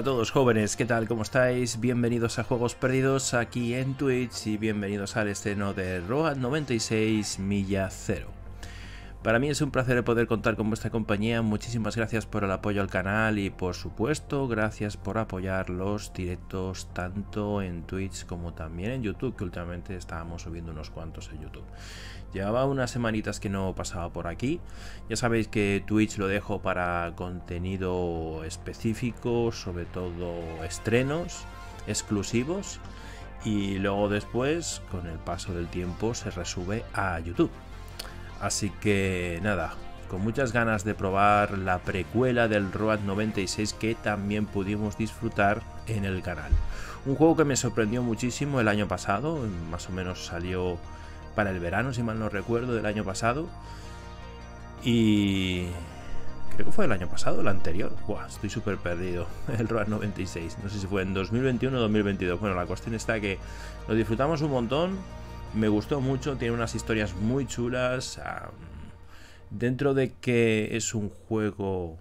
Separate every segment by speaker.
Speaker 1: A todos jóvenes, ¿qué tal? ¿Cómo estáis? Bienvenidos a Juegos Perdidos aquí en Twitch y bienvenidos al estreno de Road 96 Milla Cero. Para mí es un placer poder contar con vuestra compañía, muchísimas gracias por el apoyo al canal y por supuesto gracias por apoyar los directos tanto en Twitch como también en YouTube, que últimamente estábamos subiendo unos cuantos en YouTube. Llevaba unas semanitas que no pasaba por aquí. Ya sabéis que Twitch lo dejo para contenido específico, sobre todo estrenos exclusivos. Y luego después, con el paso del tiempo, se resube a YouTube. Así que nada, con muchas ganas de probar la precuela del Road 96 que también pudimos disfrutar en el canal. Un juego que me sorprendió muchísimo el año pasado, más o menos salió para el verano, si mal no recuerdo, del año pasado. Y creo que fue el año pasado, el anterior. Buah, estoy súper perdido. El Road 96. No sé si fue en 2021 o 2022. Bueno, la cuestión está que lo disfrutamos un montón. Me gustó mucho. Tiene unas historias muy chulas. dentro de que es un juego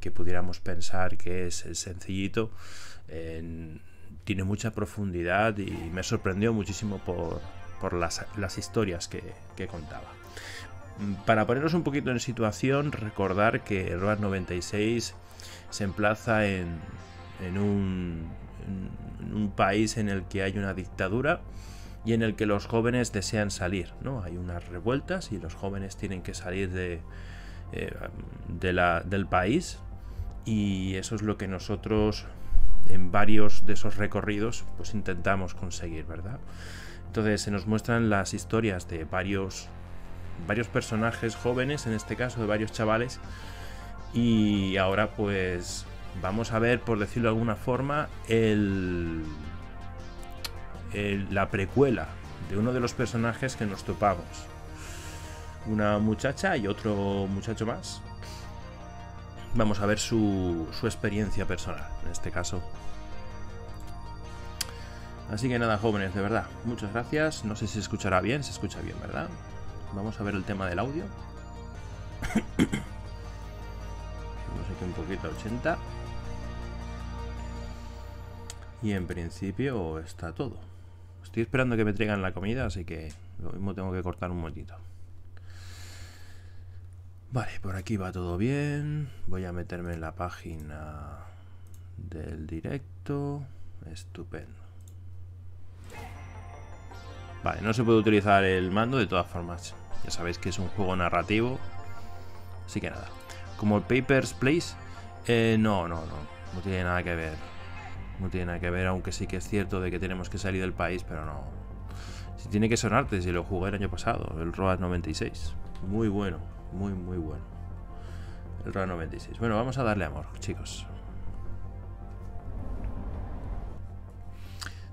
Speaker 1: que pudiéramos pensar que es sencillito, tiene mucha profundidad y me sorprendió muchísimo por, las, historias que, contaba. Para ponernos un poquito en situación, recordar que Road 96 se emplaza en, un, un, país en el que hay una dictadura y en el que los jóvenes desean salir. ¿no? Hay unas revueltas y los jóvenes tienen que salir de, eh, de la, del país y eso es lo que nosotros en varios de esos recorridos pues intentamos conseguir, ¿verdad? Entonces se nos muestran las historias de varios, varios personajes jóvenes, en este caso de varios chavales. Y ahora pues vamos a ver, por decirlo de alguna forma, el, la precuela de uno de los personajes que nos topamos. Una muchacha y otro muchacho más. Vamos a ver su, su experiencia personal, en este caso Así que nada, jóvenes, de verdad, muchas gracias. No sé si se escuchará bien, se escucha bien, ¿verdad? Vamos a ver el tema del audio. Vamos aquí un poquito a 80. Y en principio está todo. Estoy esperando que me traigan la comida, así que lo mismo tengo que cortar un momentito. Vale, por aquí va todo bien. Voy a meterme en la página del directo. Estupendo. Vale, no se puede utilizar el mando de todas formas. Ya sabéis que es un juego narrativo. Así que nada. Como el Papers, Place, eh, no, no, no. No tiene nada que ver. No tiene nada que ver, aunque sí que es cierto de que tenemos que salir del país, pero no. Si tiene que sonarte, si lo jugué el año pasado, el Road 96. Muy bueno, muy, muy bueno. El Road 96. Bueno, vamos a darle amor, chicos.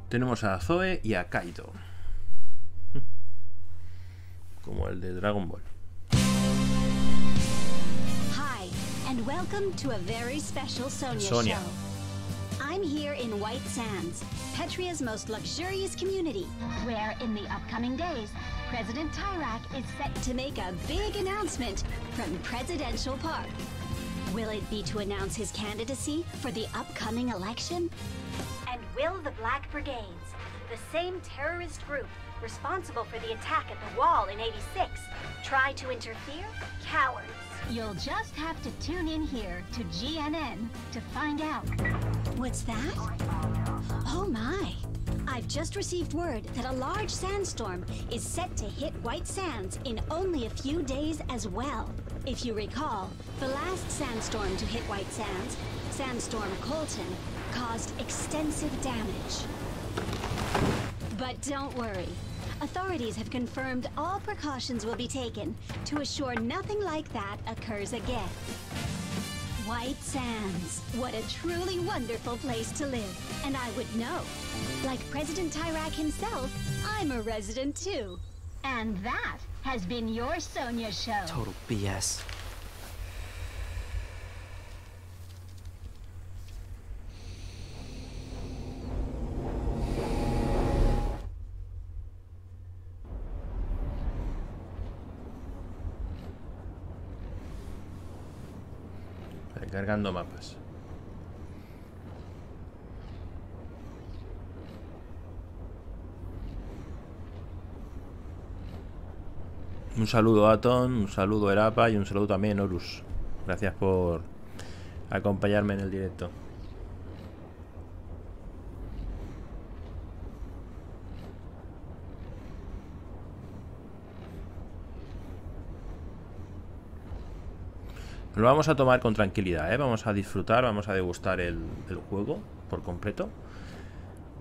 Speaker 1: Tenemos a Zoe y a Kaito como el de Dragon Ball.
Speaker 2: Hi, and welcome to a very special Sonia,
Speaker 1: Sonia.
Speaker 2: show. I'm here in White Sands, Petria's most luxurious community, where in the upcoming days, President Tyrak is set to make a big announcement from Presidential Park. Will it be to announce his candidacy for the upcoming election? And will the Black Brigades, the same terrorist group responsible for the attack at the wall in 86, try to interfere? Cowards. You'll just have to tune in here to GNN to find out. What's that? Oh my. I've just received word that a large sandstorm is set to hit White Sands in only a few days as well. If you recall, the last sandstorm to hit White Sands, Sandstorm Colton, caused extensive damage. But don't worry, Authorities have confirmed all precautions will be taken to assure nothing like that occurs again. White Sands. What a truly wonderful place to live. And I would know. Like President Tyrak himself, I'm a resident too. And that has been your Sonia show.
Speaker 3: Total BS.
Speaker 1: Mapas. Un saludo a Aton, un saludo a Erapa y un saludo también a Horus. Gracias por acompañarme en el directo. Lo vamos a tomar con tranquilidad, ¿eh? Vamos a disfrutar, vamos a degustar el, el juego por completo.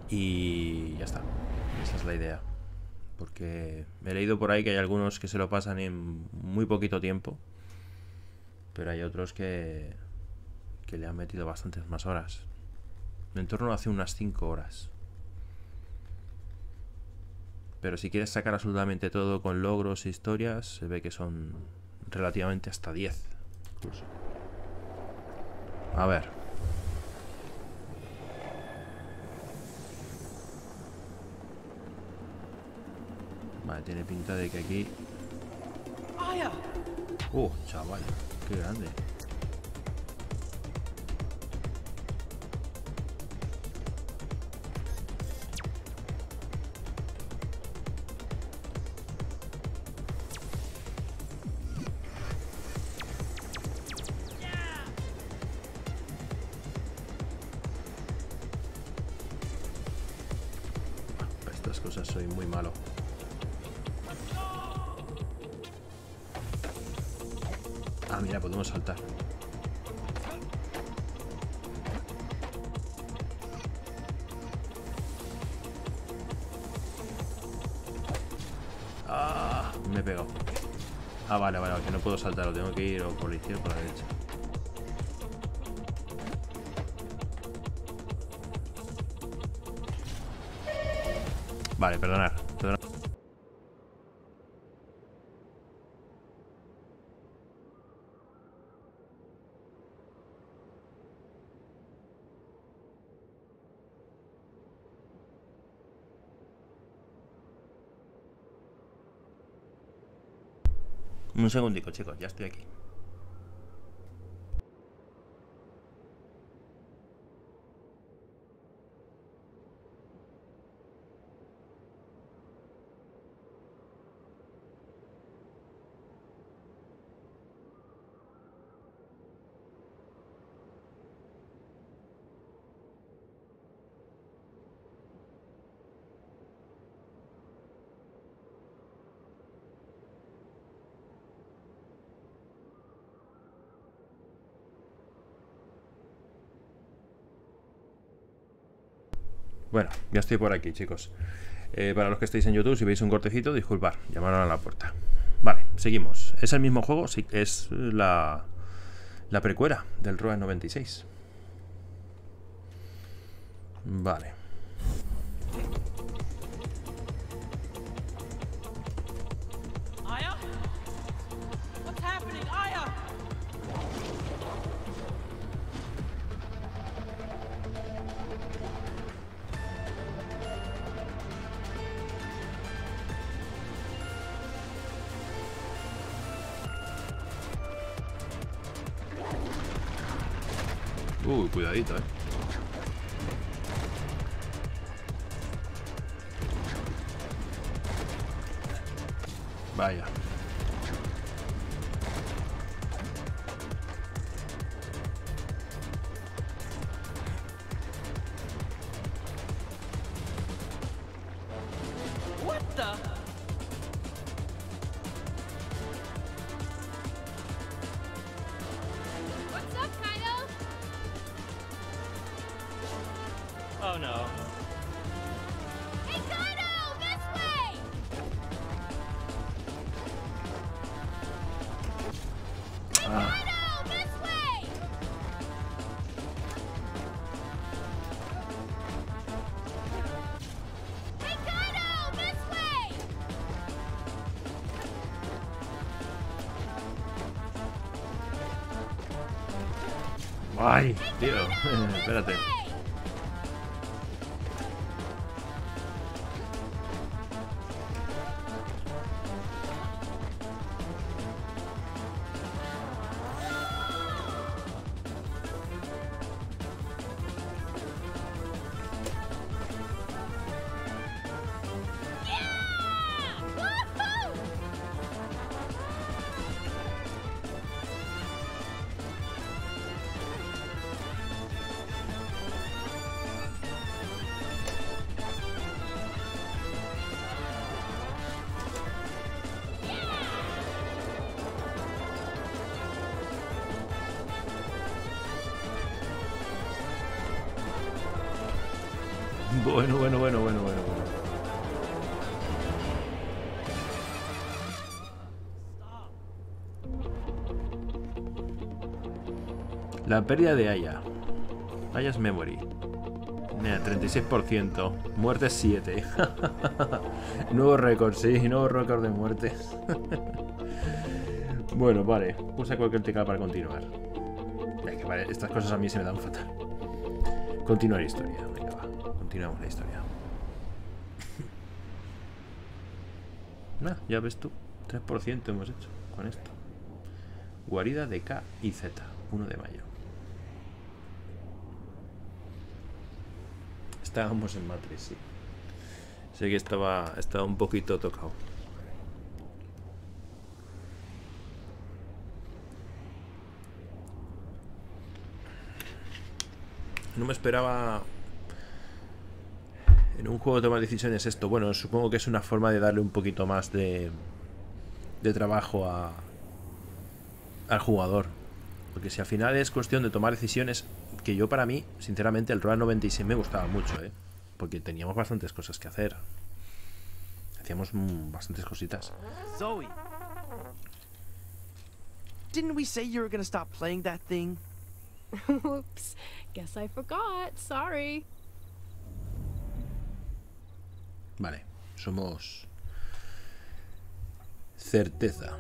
Speaker 1: Y ya está. Esa es la idea. Porque he leído por ahí que hay algunos que se lo pasan en muy poquito tiempo. Pero hay otros que, que le han metido bastantes más horas. En torno hace unas 5 horas. Pero si quieres sacar absolutamente todo con logros e historias, se ve que son relativamente hasta 10. A ver. Vale, tiene pinta de que aquí... Uh, chaval, qué grande. Puedo saltar, lo tengo que ir o por la izquierda o por la derecha. Un segundico, chicos, ya estoy aquí. Bueno, ya estoy por aquí, chicos. Eh, para los que estéis en YouTube, si veis un cortecito, disculpad, llamaron a la puerta. Vale, seguimos. ¿Es el mismo juego? Sí, es la, la precuela del ROA 96. Vale. 走一走 Ay, tío, espérate. Bueno, bueno, bueno, bueno, bueno, bueno. La pérdida de Aya. Aya's Memory. Mira, 36%. Muertes 7. nuevo récord, sí, nuevo récord de muertes. bueno, vale. Puse cualquier teclado para continuar. estas cosas a mí se me dan fatal. Continuar historia. Continuamos la historia. nah, ya ves tú. 3% hemos hecho con esto. Guarida de K y Z. 1 de mayo. Estábamos en Matrix, sí. Sé que estaba, estaba un poquito tocado. No me esperaba en un juego de tomar decisiones esto. Bueno, supongo que es una forma de darle un poquito más de, de trabajo a, al jugador. Porque si al final es cuestión de tomar decisiones, que yo para mí, sinceramente, el Royal 96 me gustaba mucho, ¿eh? Porque teníamos bastantes cosas que hacer. Hacíamos mm, bastantes cositas. Zoe. Didn't we say you were gonna stop playing that thing? Oops. Guess I forgot. Sorry. Vale, somos certeza.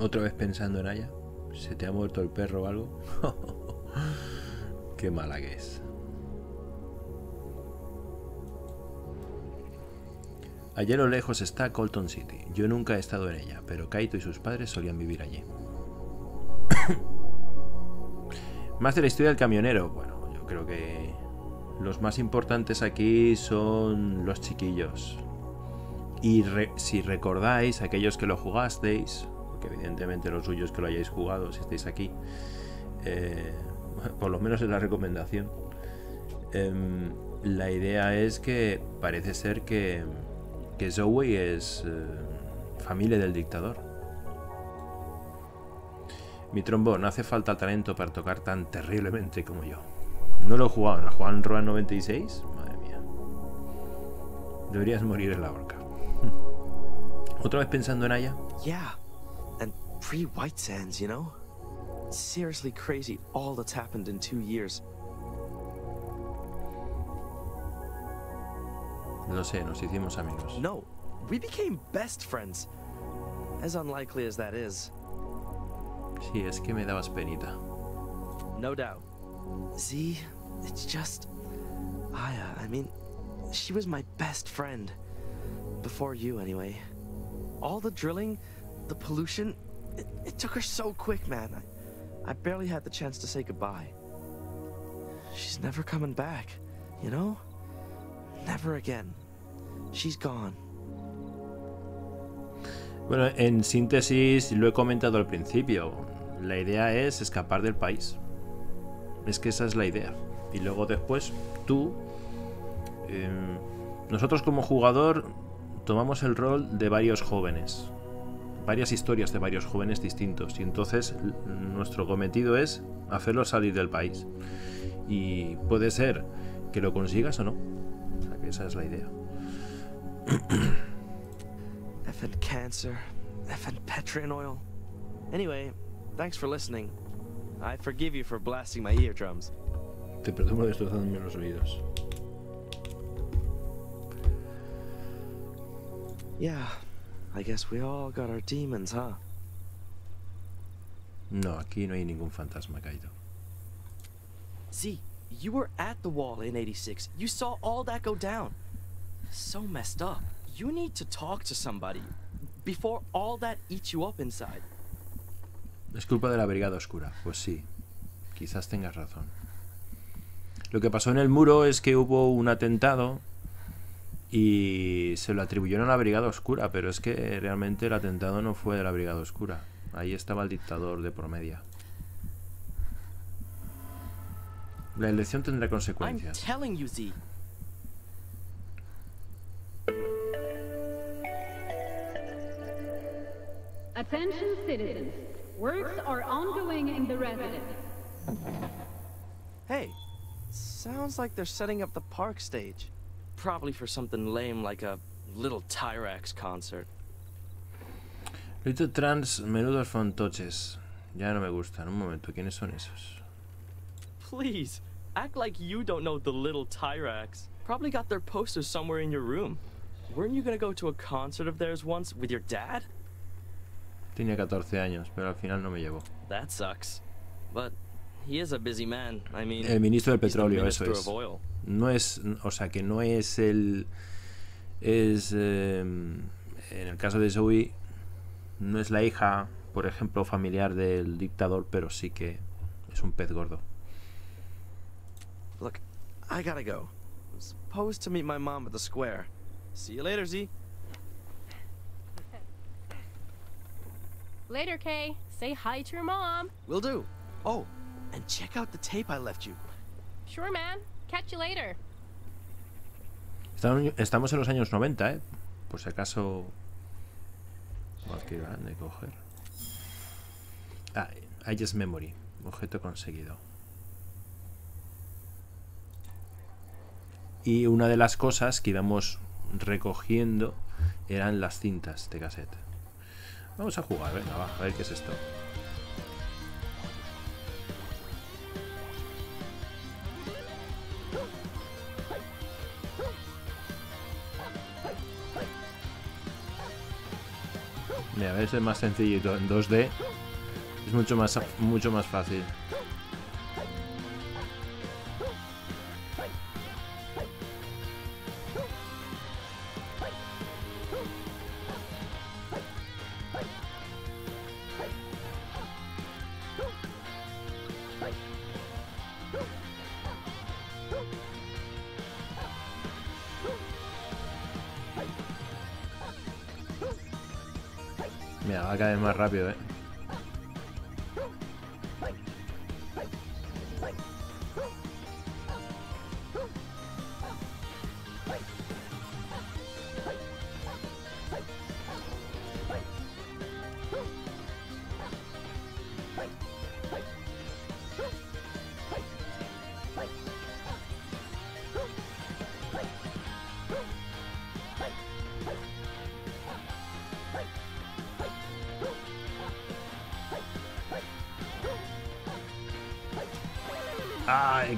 Speaker 1: Otra vez pensando en ella. ¿Se te ha muerto el perro o algo? Qué mala que es. Allá a lo lejos está Colton City. Yo nunca he estado en ella, pero Kaito y sus padres solían vivir allí. más de la historia del camionero. Bueno, yo creo que los más importantes aquí son los chiquillos. Y si recordáis, aquellos que lo jugasteis, que evidentemente lo suyo es que lo hayáis jugado si estáis aquí, eh, por lo menos es la recomendación. Em, la idea es que parece ser que, que Zoe es eh, familia del dictador. Mi trombón, hace falta talento para tocar tan terriblemente como yo. No lo he jugado, ¿no? Juan Roa 96? Madre mía. Deberías morir en la horca. ¿Otra vez pensando en ella?
Speaker 3: Yeah. And pre-White Sands, you know? Seriously crazy all that's happened in two years.
Speaker 1: Lo sé, nos hicimos amigos.
Speaker 3: No, we became best friends. As unlikely as that is.
Speaker 1: Sí, es que me dabas penita.
Speaker 3: No doubt. See, it's just... Aya, I mean, she was my best friend. Before you, anyway. All the drilling, the pollution, it, it took her so quick, man. I, I barely had the chance to say goodbye. She's never coming back, you know? Never again. She's gone.
Speaker 1: Bueno, en síntesis, lo he comentado al principio. La idea es escapar del país. Es que esa es la idea. Y luego después, tú... Eh, nosotros como jugador tomamos el rol de varios jóvenes varias historias de varios jóvenes distintos. Y entonces nuestro cometido es hacerlos salir del país. Y puede ser que lo consigas o no. Que esa es la idea.
Speaker 3: FN cancer oil anyway thanks for listening I forgive you for blasting my eardrums
Speaker 1: te perdono destrozándome los oídos
Speaker 3: yeah I guess we all got our demons, huh?
Speaker 1: No, aquí no hay ningún fantasma caído.
Speaker 3: Z, you were at the wall in 86. You saw all that go down. So messed up. You need to talk to somebody before all that eats you up inside.
Speaker 1: Es culpa de la Brigada Oscura. Pues sí, quizás tengas razón. Lo que pasó en el muro es que hubo un atentado y se lo atribuyeron a la Brigada Oscura, pero es que realmente el atentado no fue de la Brigada Oscura. Ahí estaba el dictador de promedia. La elección tendrá consecuencias.
Speaker 4: Attention citizens. Works are ongoing in the residence.
Speaker 3: Hey, sounds like they're setting up the park stage. Probably for something lame like a Little Tyrax concert.
Speaker 1: Little Trans, menudos fantoches. Ya no me gustan. Un momento, ¿quiénes son esos?
Speaker 3: Please, act like you don't know the Little Tyrax. Probably got their posters somewhere in your room. Weren't you gonna go to a concert of theirs once with your dad?
Speaker 1: Tenía 14 años, pero al final no me llevó.
Speaker 3: That sucks. But he is a busy man. I mean,
Speaker 1: El ministro del petróleo, eso es. No es, o sea, que no es el, es, eh, en el caso de Zoe, no es la hija, por ejemplo, familiar del dictador, pero sí que es un pez gordo.
Speaker 3: Look, I gotta go. I'm supposed to meet my mom at the square. See you later, Z.
Speaker 4: Later, Kay. Say hi to your mom.
Speaker 3: Will do. Oh, and check out the tape I left you.
Speaker 4: Sure, man. Catch you later.
Speaker 1: Estamos- en los años 90, ¿eh? Por si acaso... Qué grande coger. Ah, I just memory. Objeto conseguido. Y una de las cosas que íbamos recogiendo eran las cintas de cassette. Vamos a jugar, venga, va, a ver qué es esto. Mira, a ver, es más sencillito. En 2D es mucho más, mucho más fácil. Rápido, eh.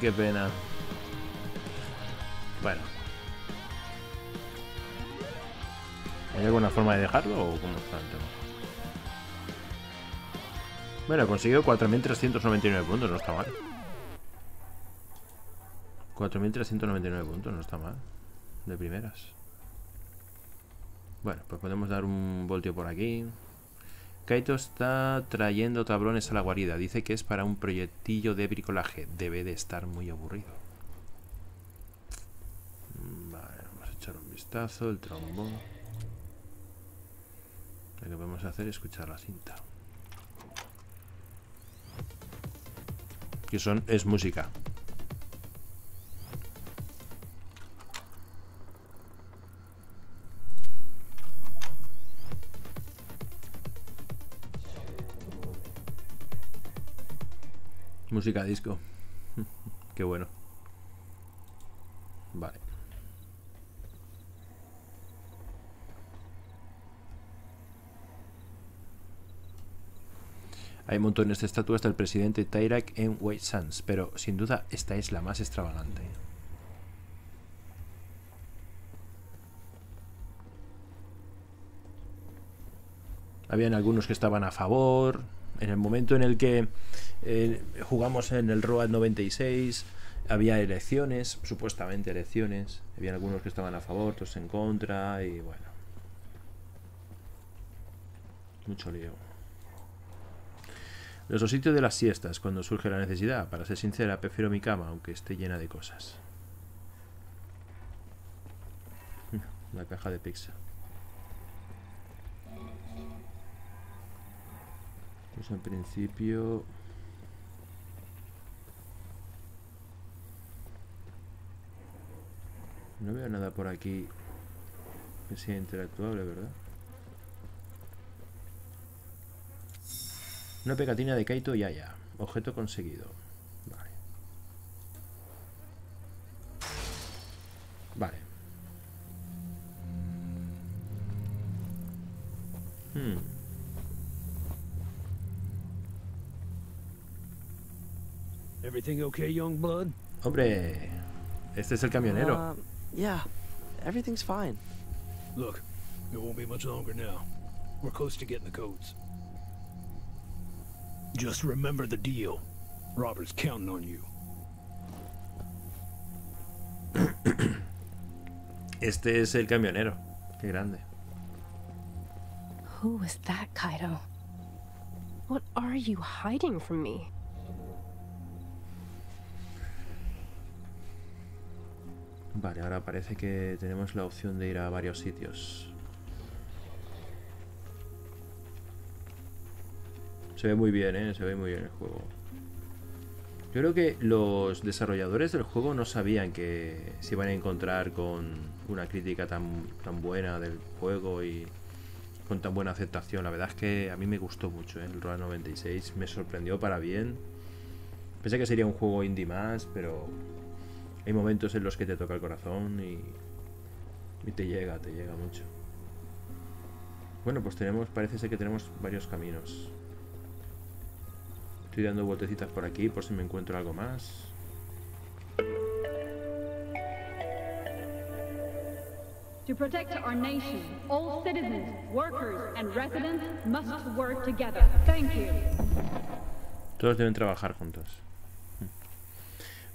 Speaker 1: Qué pena. Bueno. ¿Hay alguna forma de dejarlo o cómo está el tema? Bueno, he conseguido 4.399 puntos, no está mal. 4.399 puntos, no está mal. De primeras. Bueno, pues podemos dar un voltio por aquí. Kaito está trayendo tablones a la guarida. Dice que es para un proyectillo de bricolaje. Debe de estar muy aburrido. Mm, Vale, vamos a echar un vistazo. El trombón. Lo que podemos hacer es escuchar la cinta. Que son, es música. Música disco. Qué bueno. Vale. Hay montones de estatuas del presidente Tyrak en White Sands, pero sin duda esta es la más extravagante. Habían algunos que estaban a favor. En el momento en el que eh, jugamos en el Road 96, había elecciones, supuestamente elecciones. Había algunos que estaban a favor, otros en contra, y bueno. Mucho lío. Los sitios de las siestas, cuando surge la necesidad. Para ser sincera, prefiero mi cama, aunque esté llena de cosas. La caja de pizza. Pues en principio... No veo nada por aquí que sea interactuable, ¿verdad? Una pegatina de Kaito Yaya. Objeto conseguido. Vale. Vale. Hmm.
Speaker 5: Everything okay, young blood?
Speaker 1: Hombre, este es el camionero.
Speaker 3: Uh, yeah, everything's fine.
Speaker 5: Look, it won't be much longer now. We're close to getting the codes. Just remember the deal. Robert's counting on you.
Speaker 1: Este es el camionero. Qué grande.
Speaker 4: Who was that, Kaido? What are you hiding from me?
Speaker 1: Vale, ahora parece que tenemos la opción de ir a varios sitios. Se ve muy bien, ¿eh? Se ve muy bien el juego. Yo creo que los desarrolladores del juego no sabían que se iban a encontrar con una crítica tan, tan buena del juego y con tan buena aceptación. La verdad es que a mí me gustó mucho ¿eh? el Road 96. Me sorprendió para bien. Pensé que sería un juego indie más, pero hay momentos en los que te toca el corazón y, y te llega, te llega mucho. Bueno, pues tenemos, parece ser que tenemos varios caminos. Estoy dando vueltecitas por aquí por si me encuentro algo más.
Speaker 6: To protect our nation, all citizens, workers, and residents must work together. Thank you.
Speaker 1: Todos deben trabajar juntos.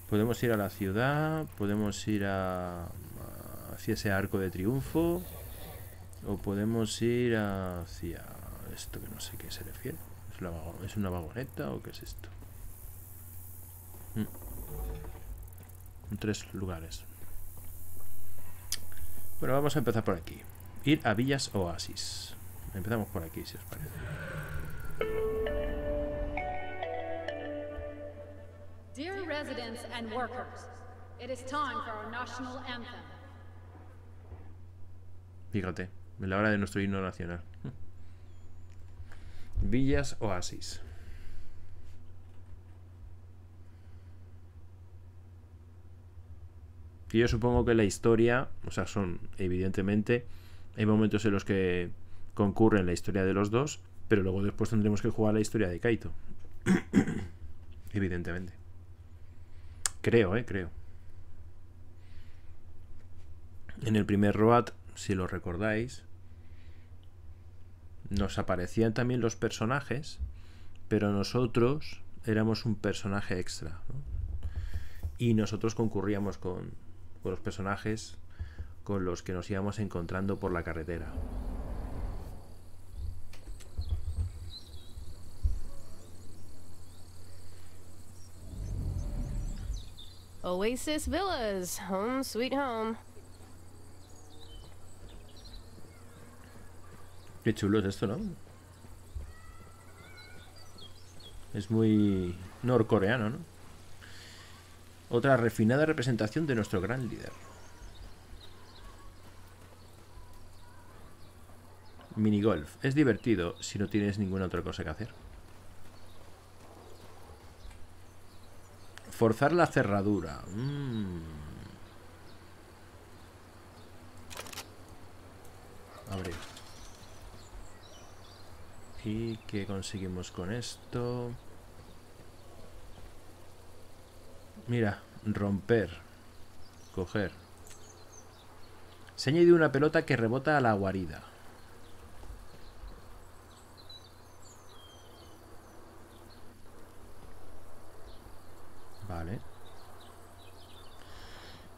Speaker 1: Podemos ir a la ciudad, podemos ir a, hacia ese arco de triunfo, o podemos ir hacia esto que no sé qué se refiere. ¿Es, la vago- ¿Es una vagoneta o qué es esto? Mm. Tres lugares. Bueno, vamos a empezar por aquí. Ir a Villas Oasis. Empezamos por aquí, si os parece.
Speaker 6: Dear residents and workers, it is time for our national anthem.
Speaker 1: Fíjate, en la hora de nuestro himno nacional. Villas Oasis. Y yo supongo que la historia, o sea, son, evidentemente, hay momentos en los que concurren la historia de los dos, pero luego después tendremos que jugar la historia de Kaito. evidentemente. Creo, eh, creo. En el primer Road, si lo recordáis, nos aparecían también los personajes, pero nosotros éramos un personaje extra. ¿no? Y nosotros concurríamos con, con los personajes con los que nos íbamos encontrando por la carretera.
Speaker 4: Oasis Villas, home sweet home.
Speaker 1: Qué chulo es esto, ¿no? Es muy norcoreano, ¿no? Otra refinada representación de nuestro gran líder. Minigolf. Es divertido si no tienes ninguna otra cosa que hacer. Forzar la cerradura. Mm. Abrir. ¿Y qué conseguimos con esto? Mira, romper. Coger. Se añadido una pelota que rebota a la guarida.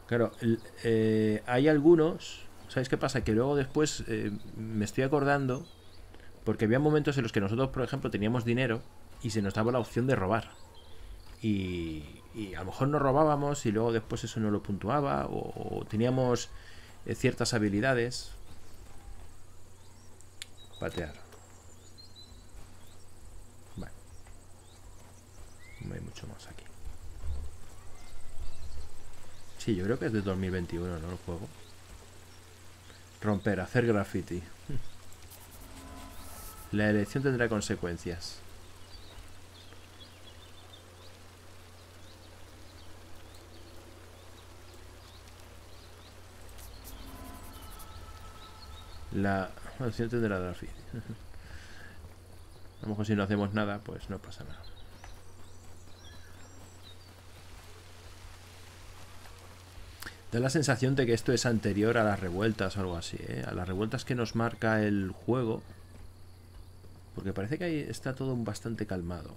Speaker 1: Claro, eh, hay algunos... ¿Sabéis qué pasa? Que luego después eh, me estoy acordando porque había momentos en los que nosotros, por ejemplo, teníamos dinero y se nos daba la opción de robar. Y, a lo mejor no robábamos y luego después eso no lo puntuaba o, o teníamos eh, ciertas habilidades. Patear. Vale. No hay mucho más aquí. Yo creo que es de 2021, ¿no? El juego. Romper, hacer graffiti. La elección tendrá consecuencias. La elección tendrá graffiti. A lo mejor si no hacemos nada, pues no pasa nada. Da la sensación de que esto es anterior a las revueltas o algo así, ¿eh? A las revueltas que nos marca el juego. Porque parece que ahí está todo bastante calmado.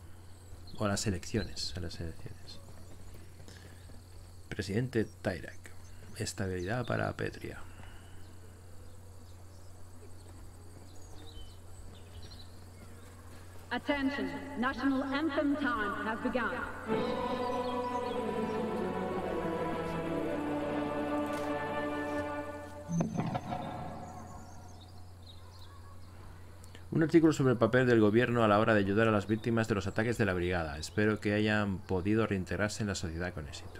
Speaker 1: O a las elecciones, a las elecciones. Presidente Tyrak. Estabilidad para Petria.
Speaker 6: Attention, national anthem time has begun.
Speaker 1: Un artículo sobre el papel del gobierno a la hora de ayudar a las víctimas de los ataques de la brigada. Espero que hayan podido reintegrarse en la sociedad con éxito.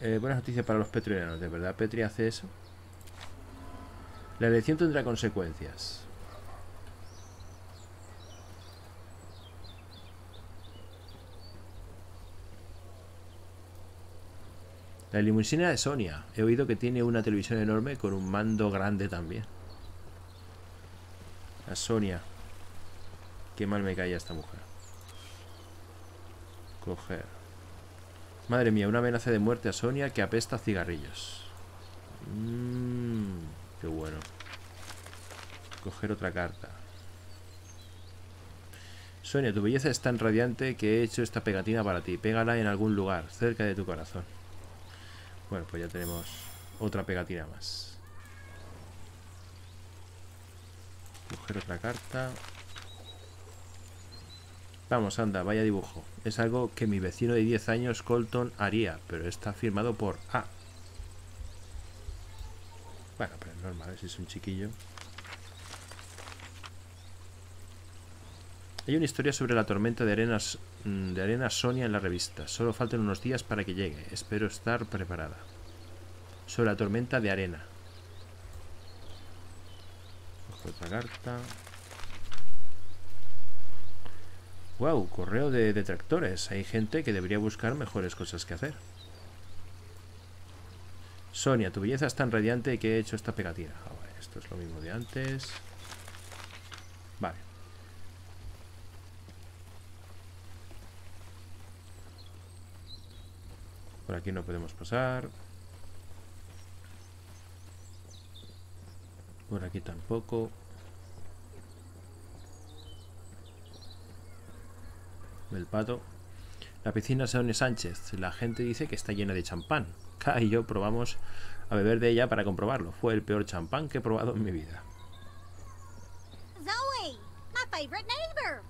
Speaker 1: Eh, buenas noticias para los petrianos, ¿de verdad Petri hace eso? La elección tendrá consecuencias. La limusina de Sonia. He oído que tiene una televisión enorme con un mando grande también. La Sonia. Qué mal me caía esta mujer. Coger. Madre mía, una amenaza de muerte a Sonia que apesta a cigarrillos. Mmm, qué bueno. Coger otra carta. Sonia, tu belleza es tan radiante que he hecho esta pegatina para ti. Pégala en algún lugar, cerca de tu corazón. Bueno, pues ya tenemos otra pegatina más. Coger otra carta. Vamos, anda, vaya dibujo. Es algo que mi vecino de 10 años, Colton, haría, pero está firmado por A. Bueno, pero es normal, si es un chiquillo. Hay una historia sobre la tormenta de arenas mm, de arena Sonia en la revista. Solo faltan unos días para que llegue. Espero estar preparada. Sobre la tormenta de arena. Otra carta. Wow, correo de detractores. Hay gente que debería buscar mejores cosas que hacer. Sonia, tu belleza es tan radiante que he hecho esta pegatina. Ah, vale, esto es lo mismo de antes. Vale. Por aquí no podemos pasar. Por aquí tampoco. El pato. La piscina Sonia Sánchez. La gente dice que está llena de champán. Kai y yo probamos a beber de ella para comprobarlo. Fue el peor champán que he probado en mi vida.
Speaker 2: Zoe, my favorite neighbor.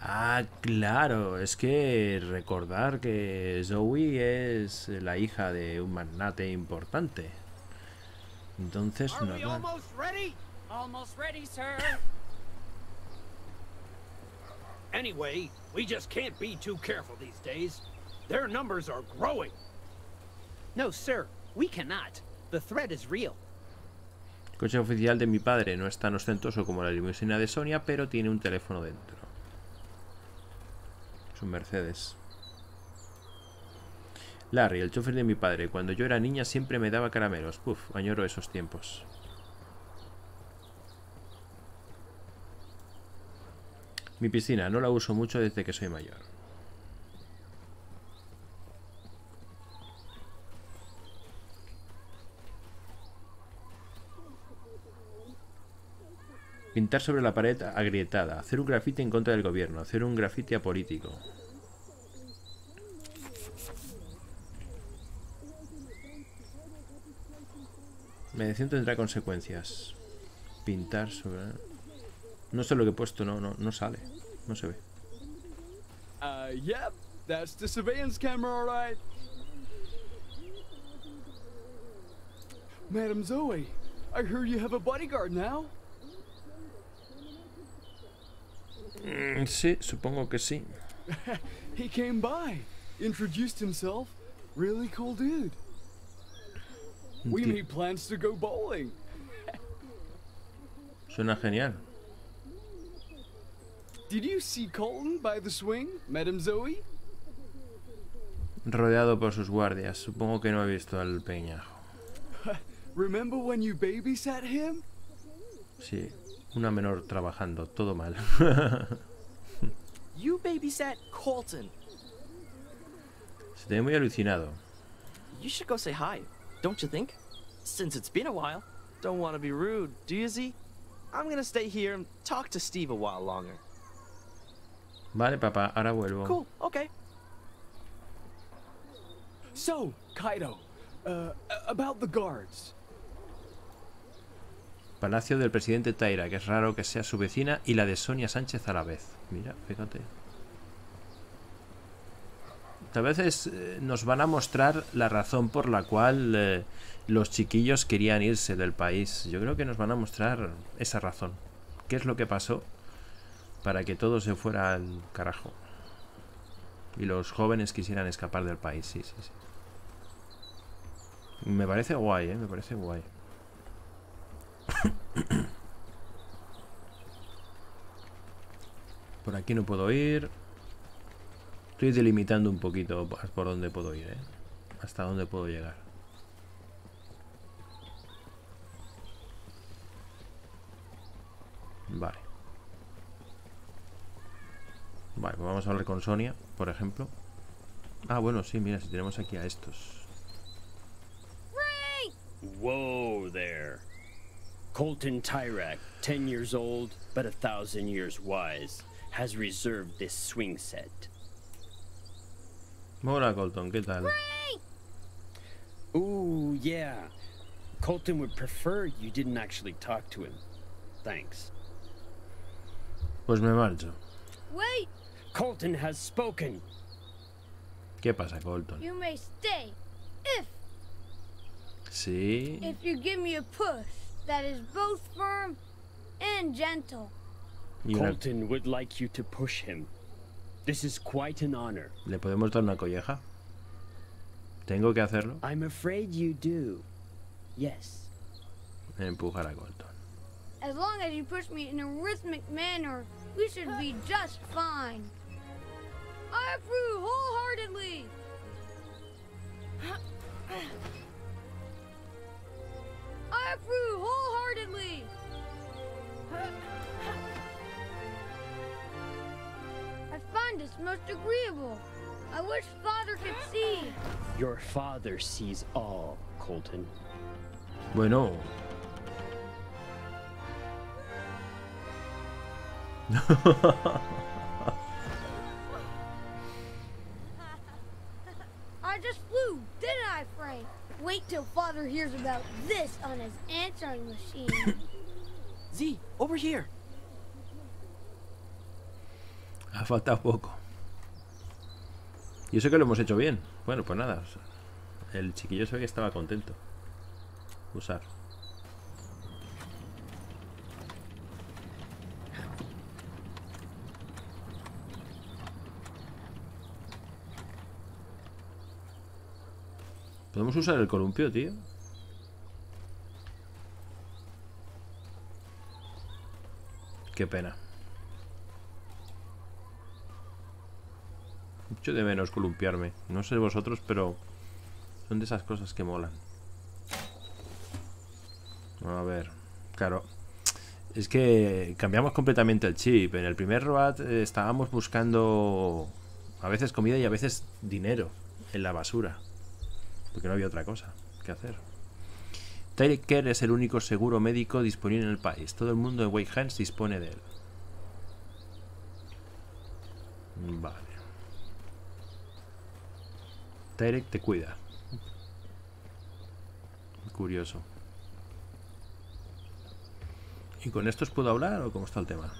Speaker 1: Ah, claro, es que recordar que Zoe es la hija de un magnate importante. Entonces,
Speaker 7: Are we
Speaker 1: normal.
Speaker 7: almost ready? Almost ready, sir.
Speaker 5: Anyway, we just can't be too careful these days. Their numbers are growing.
Speaker 7: No, sir. We cannot. The threat is real.
Speaker 1: El coche oficial de mi padre no es tan ostentoso como la limusina de Sonia, pero tiene un teléfono dentro. Es un Mercedes. Larry, el chofer de mi padre, cuando yo era niña siempre me daba caramelos. Uf, añoro esos tiempos. Mi piscina no la uso mucho desde que soy mayor. Pintar sobre la pared agrietada. Hacer un grafiti en contra del gobierno. Hacer un grafiti apolítico. Medición tendrá consecuencias. Pintar sobre... No sé lo que he puesto, no, no, no sale. No se ve.
Speaker 8: Uh, yep, that's the surveillance camera, all right. Madam Zoe, I hear you have a bodyguard now.
Speaker 1: Mm, sí, supongo que sí.
Speaker 8: He came by, introduced himself. Really cool dude. We
Speaker 1: Enti-
Speaker 8: made plans to go bowling.
Speaker 1: Suena genial.
Speaker 8: Did you see Colton by the swing, Madam Zoe?
Speaker 1: Rodeado por sus guardias. Supongo que no he visto al peñajo.
Speaker 8: Remember when you babysat him?
Speaker 1: Sí, una menor trabajando, todo mal.
Speaker 3: You babysat Colton.
Speaker 1: Se te ve muy alucinado.
Speaker 3: You should go say hi, don't you think? Since it's been a while. Don't want to be rude, do you, Z? I'm gonna stay here and talk to Steve a while longer.
Speaker 1: Vale, papá, ahora vuelvo.
Speaker 3: Cool, okay.
Speaker 8: So, Kaido, uh, about the guards.
Speaker 1: Palacio del presidente Taira, que es raro que sea su vecina y la de Sonia Sánchez a la vez. Mira, fíjate. Tal vez es, eh, nos van a mostrar la razón por la cual eh, los chiquillos querían irse del país. Yo creo que nos van a mostrar esa razón. ¿Qué es lo que pasó para que todo se fuera al carajo? Y los jóvenes quisieran escapar del país, sí, sí, sí. Me parece guay, ¿eh? Me parece guay. Por aquí no puedo ir. Estoy delimitando un poquito por dónde puedo ir, ¿eh? Hasta dónde puedo llegar. Vale. Vale, pues vamos a hablar con Sonia, por ejemplo. Ah, bueno, sí, mira, si tenemos aquí a estos.
Speaker 9: Whoa there. Colton Tyrak, 10 years old, but a thousand years wise, has reserved this swing set.
Speaker 1: Hola, Colton, ¿qué tal?
Speaker 9: Ooh, yeah. Colton would prefer you didn't actually talk to him. Thanks.
Speaker 1: Pues me marcho.
Speaker 10: Wait,
Speaker 9: Colton has spoken.
Speaker 1: ¿Qué pasa, Colton?
Speaker 10: you may stay if
Speaker 1: Sí.
Speaker 10: if you give me a push that is both firm and gentle.
Speaker 9: Colton would like you to push him. This is quite an honor.
Speaker 1: ¿Le podemos dar una colleja? ¿Tengo que hacerlo?
Speaker 9: I'm afraid you do. Yes.
Speaker 1: Empujar a Colton.
Speaker 10: As long as you push me in a rhythmic manner, we should be just fine. I approve wholeheartedly. I approve wholeheartedly. I find this most agreeable. I wish father could see.
Speaker 9: Your father sees all, Colton.
Speaker 1: Bueno.
Speaker 10: I just flew, didn't I, Frank? Wait till father hears about this on his answering machine.
Speaker 3: Z, over here.
Speaker 1: Ha faltado poco. Y eso que lo hemos hecho bien. Bueno, pues nada. El chiquillo se que estaba contento. Usar. ¿Podemos usar el columpio, tío? Qué pena. Mucho de menos columpiarme. No sé vosotros, pero son de esas cosas que molan. A ver, claro. Es que cambiamos completamente el chip. En el primer Road eh, estábamos buscando a veces comida y a veces dinero en la basura. Porque no había otra cosa que hacer. Care es el único seguro médico disponible en el país. Todo el mundo de Wake Hands dispone de él. Vale. Tarek te cuida. Curioso. ¿Y con estos puedo hablar o cómo está el tema?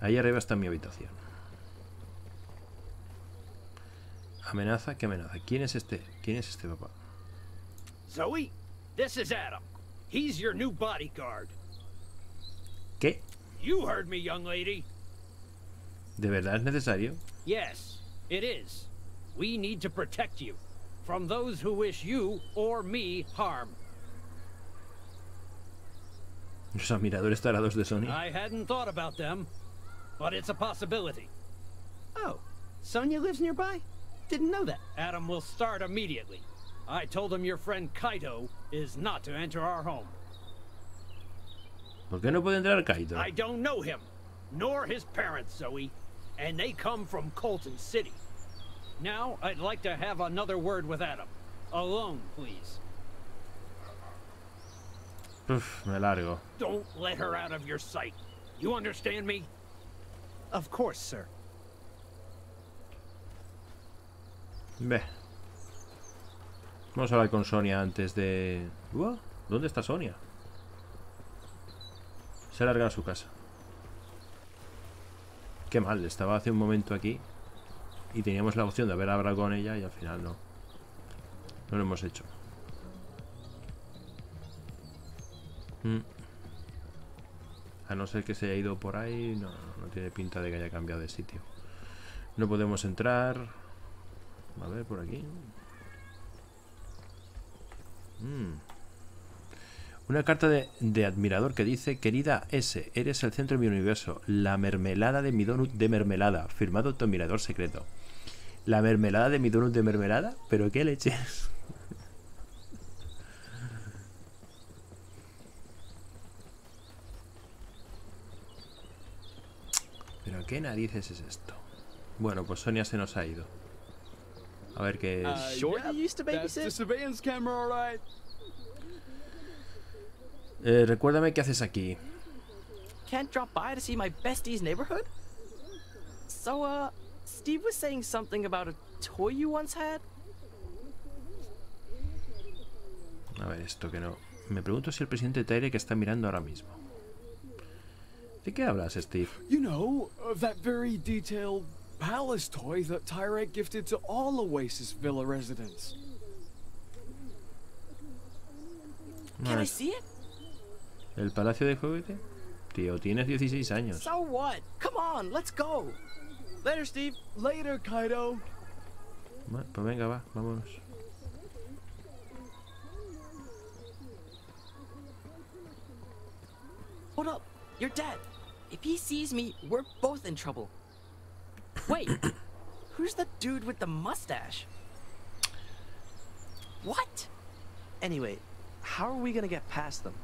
Speaker 1: Ahí arriba está mi habitación. Amenaza, ¿qué amenaza? ¿Quién es este? ¿Quién es este papá?
Speaker 5: Zoe, this is Adam. He's your new bodyguard.
Speaker 1: ¿Qué?
Speaker 5: You heard me, young lady.
Speaker 1: ¿De verdad es necesario?
Speaker 5: Yes, it is. We need to protect you from those who wish you or me harm.
Speaker 1: Los admiradores tarados de Sony.
Speaker 5: I hadn't thought about them, but it's a possibility.
Speaker 7: Oh, Sonia lives nearby? Didn't know that.
Speaker 5: Adam will start immediately. I told him your friend Kaito is not to enter our home.
Speaker 1: ¿Por qué no puede entrar Kaito?
Speaker 5: I don't know him, nor his parents, Zoe, and they come from Colton City. Now, I'd like to have another word with Adam. Alone, please.
Speaker 1: Uf, me largo.
Speaker 5: Don't let her out of your sight. You understand me?
Speaker 7: Of course, sir.
Speaker 1: Ve. Vamos a hablar con Sonia antes de... Uah, ¿Dónde está Sonia? Se ha largado a su casa. Qué mal, estaba hace un momento aquí y teníamos la opción de haber hablado con ella y al final no. No lo hemos hecho. Mm. A no ser que se haya ido por ahí, no, no tiene pinta de que haya cambiado de sitio. No podemos entrar. A ver, por aquí. Mm. Una carta de, de admirador que dice, querida S, eres el centro de mi universo, la mermelada de mi donut de mermelada, firmado tu admirador secreto. ¿La mermelada de mi donut de mermelada? ¿Pero qué leches? ¿Pero qué narices es esto? Bueno, pues Sonia se nos ha ido. A ver qué es.
Speaker 8: Uh, right.
Speaker 1: Eh, recuérdame qué haces aquí.
Speaker 3: Can't drop by to see my bestie's neighborhood? So, uh, Steve was saying something about a toy you once had?
Speaker 1: A ver, esto que no. Me pregunto si el presidente Tyre que está mirando ahora mismo. ¿De qué hablas, Steve?
Speaker 8: You know, of that very detailed palace toy that Tyrek gifted to all Oasis Villa residents.
Speaker 3: Can I see it?
Speaker 1: ¿El palacio de juguete? Tío, tienes 16 años.
Speaker 3: So what? Come on, let's go. Later, Steve.
Speaker 8: Later, Kaido.
Speaker 1: Pues venga, va, vámonos.
Speaker 3: Hold up. You're dead. If he sees me, we're both in trouble. Wait. Who's the dude with the mustache? What? Anyway, how are we gonna get past them?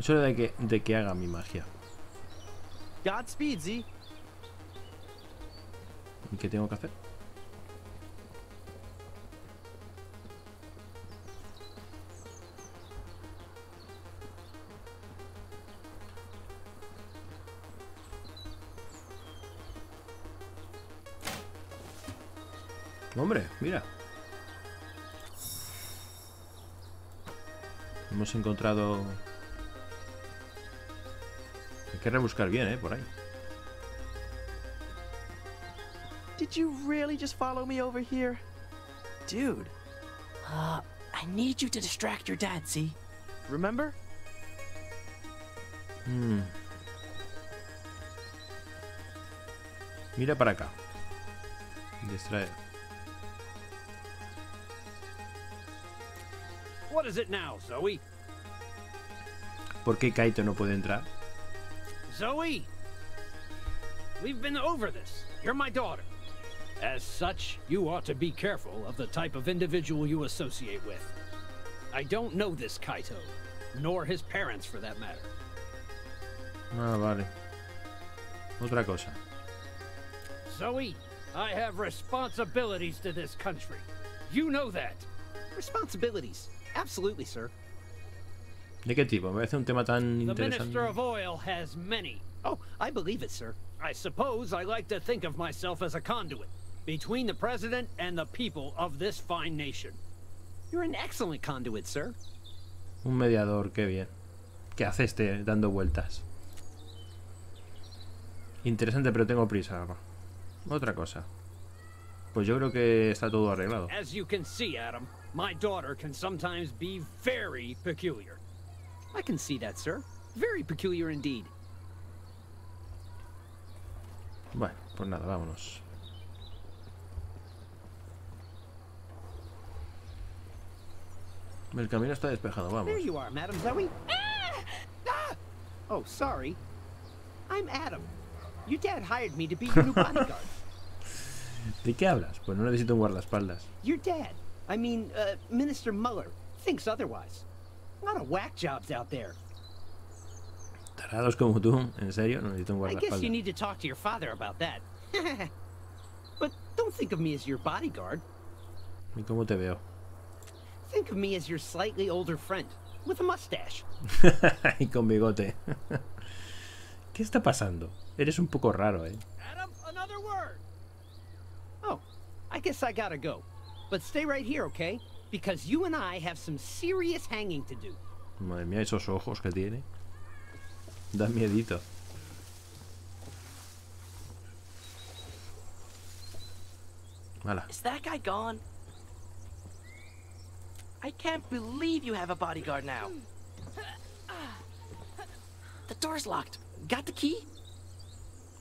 Speaker 1: Es hora de que, de que haga mi magia.
Speaker 3: Godspeed, Z.
Speaker 1: ¿Y qué tengo que hacer? Hombre, mira. Hemos encontrado... Hay que rebuscar bien, ¿eh? Por ahí.
Speaker 3: Did you really just follow me over here? Dude. Uh, I need you to distract your dad, see? Remember?
Speaker 1: Mm. Mira para acá. Distraer.
Speaker 5: What is it now, Zoe?
Speaker 1: ¿Por qué Kaito no puede entrar?
Speaker 5: Zoe! We've been over this. You're my daughter. As such, you ought to be careful of the type of individual you associate with. I don't know this Kaito, nor his parents for that matter.
Speaker 1: Ah, vale. Otra cosa.
Speaker 5: Zoe, I have responsibilities to this country. You know that.
Speaker 7: Responsibilities. Absolutely, sir.
Speaker 1: ¿De qué tipo? Me parece un tema tan
Speaker 5: The
Speaker 1: interesante.
Speaker 5: Minister of Oil has many.
Speaker 7: Oh, I believe it, sir.
Speaker 5: I suppose I like to think of myself as a conduit between the President and the people of this fine nation.
Speaker 7: You're an excellent conduit, sir.
Speaker 1: Un mediador, qué bien. ¿Qué hace este dando vueltas? Interesante, pero tengo prisa. Otra cosa. Pues yo creo que está todo arreglado.
Speaker 5: As you can see, Adam, my daughter can sometimes be very peculiar.
Speaker 7: I can see that, sir. Very peculiar indeed.
Speaker 1: Bueno, pues nada, vámonos. El camino está despejado, vamos.
Speaker 7: There you are, Madam Zoe. Ah! Oh, sorry. I'm Adam. Your dad hired me to be your new bodyguard.
Speaker 1: ¿De qué hablas? Pues no necesito un guardaespaldas.
Speaker 7: Your dad, I mean, uh, Minister Muller, thinks otherwise. A lot of whack jobs out there.
Speaker 1: Tarados como tú, ¿en serio? No necesito un
Speaker 7: I guess you
Speaker 1: guardaespaldas.
Speaker 7: need to talk to your father about that. but don't think of me as your bodyguard.
Speaker 1: ¿Y cómo te veo?
Speaker 7: Think of me as your slightly older friend with a mustache.
Speaker 1: y con bigote. ¿Qué está pasando? Eres un poco raro, ¿eh?
Speaker 5: Adam, another word.
Speaker 7: Oh, I guess I gotta go. But stay right here, okay? Because you and I have some serious hanging to do.
Speaker 1: Madre mía, esos ojos que tiene. Da miedito. Hala.
Speaker 3: Is that guy gone? I can't believe you have a bodyguard now. The door's locked. Got the key?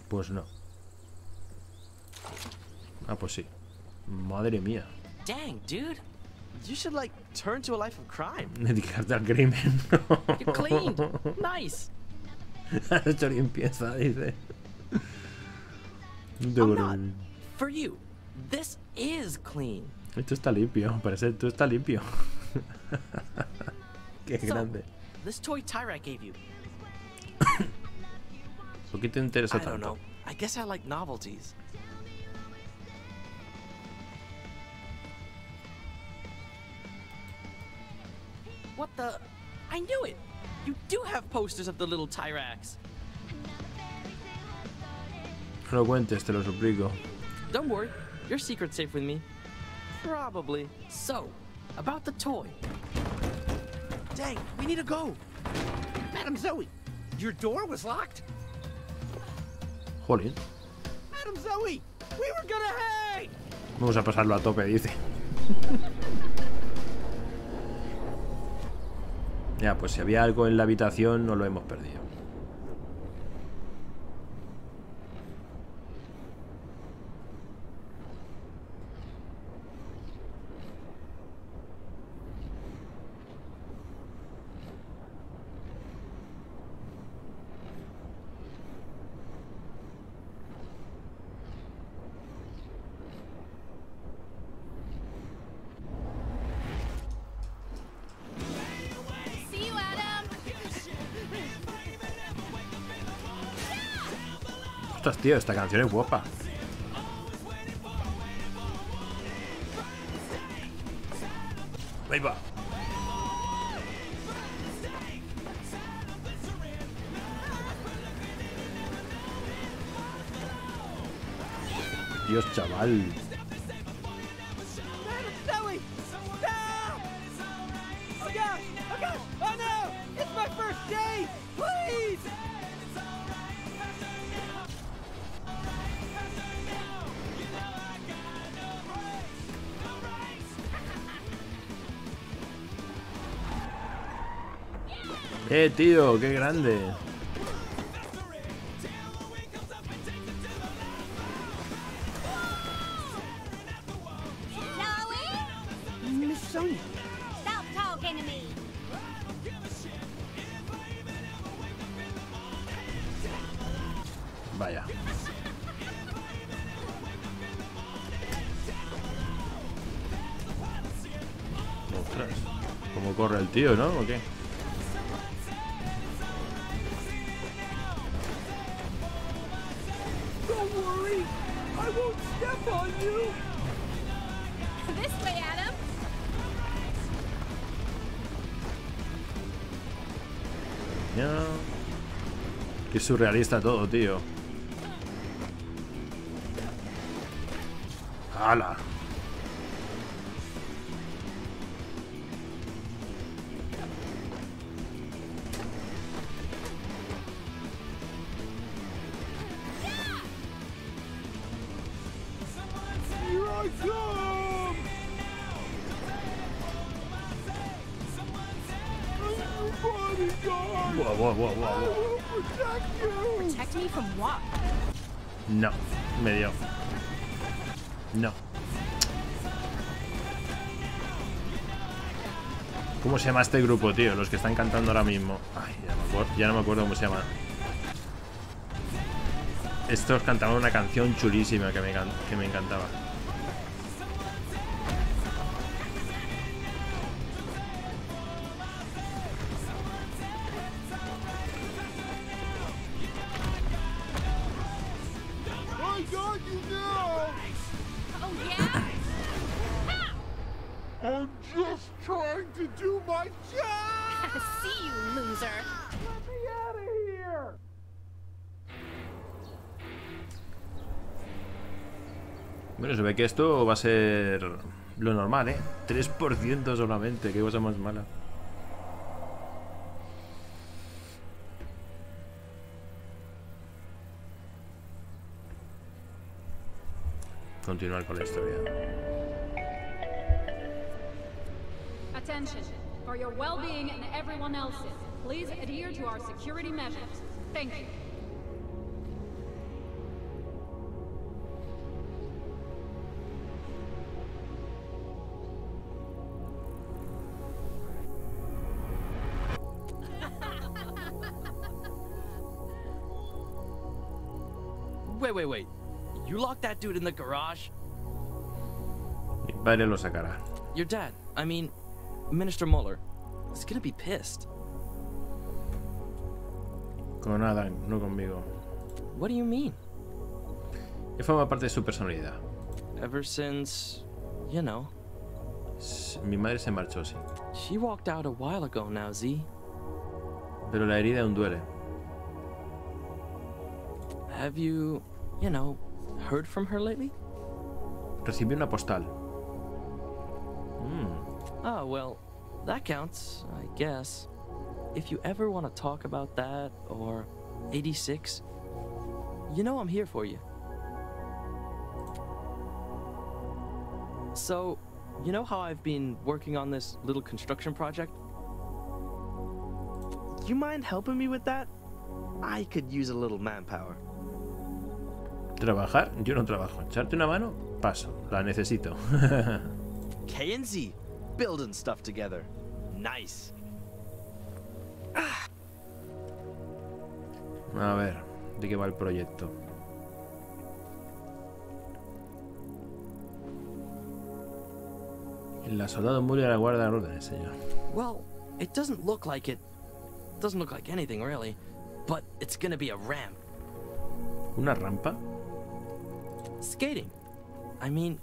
Speaker 1: Pues no. Ah, pues sí. Madre mía.
Speaker 3: Dang, dude. You should, like, turn to a life of crime.
Speaker 1: Dedicarte al crimen.
Speaker 3: You're clean. nice.
Speaker 1: Has hecho limpieza, dice. No te
Speaker 3: I'm not. For you, this is clean.
Speaker 1: Esto está limpio. Parece esto está limpio. Qué
Speaker 3: So,
Speaker 1: grande.
Speaker 3: This toy Tyrak gave you.
Speaker 1: ¿Por qué te interesa
Speaker 3: I don't
Speaker 1: tanto?
Speaker 3: know. I guess I like novelties. What the? I knew it! You do have posters of the little Tyrax.
Speaker 1: No lo cuentes, te lo suplico.
Speaker 3: Don't worry, your secret's safe with me. Probably. So, about the toy. Dang, we need to go.
Speaker 7: Madam Zoe, your door was locked?
Speaker 1: Jolín.
Speaker 7: Madam Zoe, we were gonna hang!
Speaker 1: Vamos a pasarlo a tope, dice. Ya, pues si había algo en la habitación, no lo hemos perdido. Tío, esta canción es guapa. Ahí va. Dios, chaval. Tío, qué grande. Vaya. Ostras. ¿Cómo corre el tío, no? ¿O qué? Surrealista todo, tío. ¡Hala!
Speaker 7: Here I come! Bodyguard!
Speaker 1: Buah, No, me dio. No. ¿Cómo se llama este grupo, tío? Los que están cantando ahora mismo. Ay, ya, ya no me acuerdo cómo se llama. Estos cantaban una canción chulísima que me, que me encantaba. Que esto va a ser lo normal, ¿eh? 3% solamente, qué cosa más mala. Continuar con la historia.
Speaker 6: Attention. For your well-being and everyone else's, please adhere to our security measures. Thank you.
Speaker 3: That dude in the garage?
Speaker 1: Mi padre lo sacará.
Speaker 3: Your dad, I mean, Minister Mueller, is gonna be pissed.
Speaker 1: Con Adam, no conmigo.
Speaker 3: What do you mean?
Speaker 1: Que forma parte de su personalidad.
Speaker 3: Ever since, you know,
Speaker 1: Mi madre se marchó, sí.
Speaker 3: she walked out a while ago now, Z.
Speaker 1: Pero la herida aún duele.
Speaker 3: Have you, you know, heard from her lately?
Speaker 1: Recibí una postal. Mm,
Speaker 3: Oh, well, that counts, I guess. If you ever want to talk about that or 86, you know I'm here for you. So, you know how I've been working on this little construction project? You mind helping me with that? I could use a little manpower.
Speaker 1: ¿Trabajar? Yo no trabajo. ¿Echarte una mano? Paso. La necesito.
Speaker 3: K and Z, building stuff together. Nice.
Speaker 1: A ver, ¿de qué va el proyecto? La soldado murió a la guardia de órdenes, señor.
Speaker 3: Well, it doesn't look like it. Doesn't look like anything really, but it's gonna be a ramp.
Speaker 1: ¿Una rampa?
Speaker 3: Skating. I mean,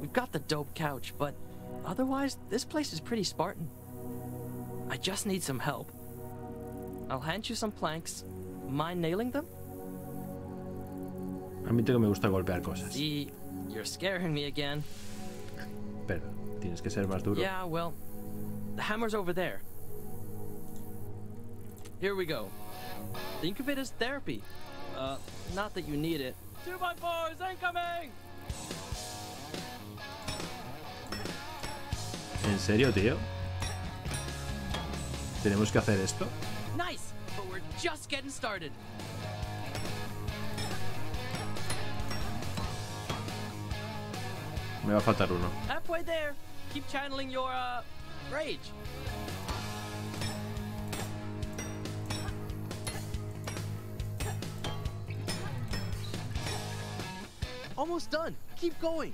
Speaker 3: we've got the dope couch, but otherwise, this place is pretty Spartan. I just need some help. I'll hand you some planks. Mind nailing them?
Speaker 1: Admito que me gusta golpear cosas.
Speaker 3: See, you're scaring me again.
Speaker 1: Pero tienes que ser más duro.
Speaker 3: Yeah, well, the hammer's over there. Here we go. Think of it as therapy. Uh, not that you need it. Two by fours incoming!
Speaker 1: ¿En serio, tío? ¿Tenemos que hacer esto?
Speaker 3: Nice, but we're just getting started.
Speaker 1: Me va a faltar uno.
Speaker 3: Halfway there. Keep channeling your, uh, rage. Almost done. Keep going.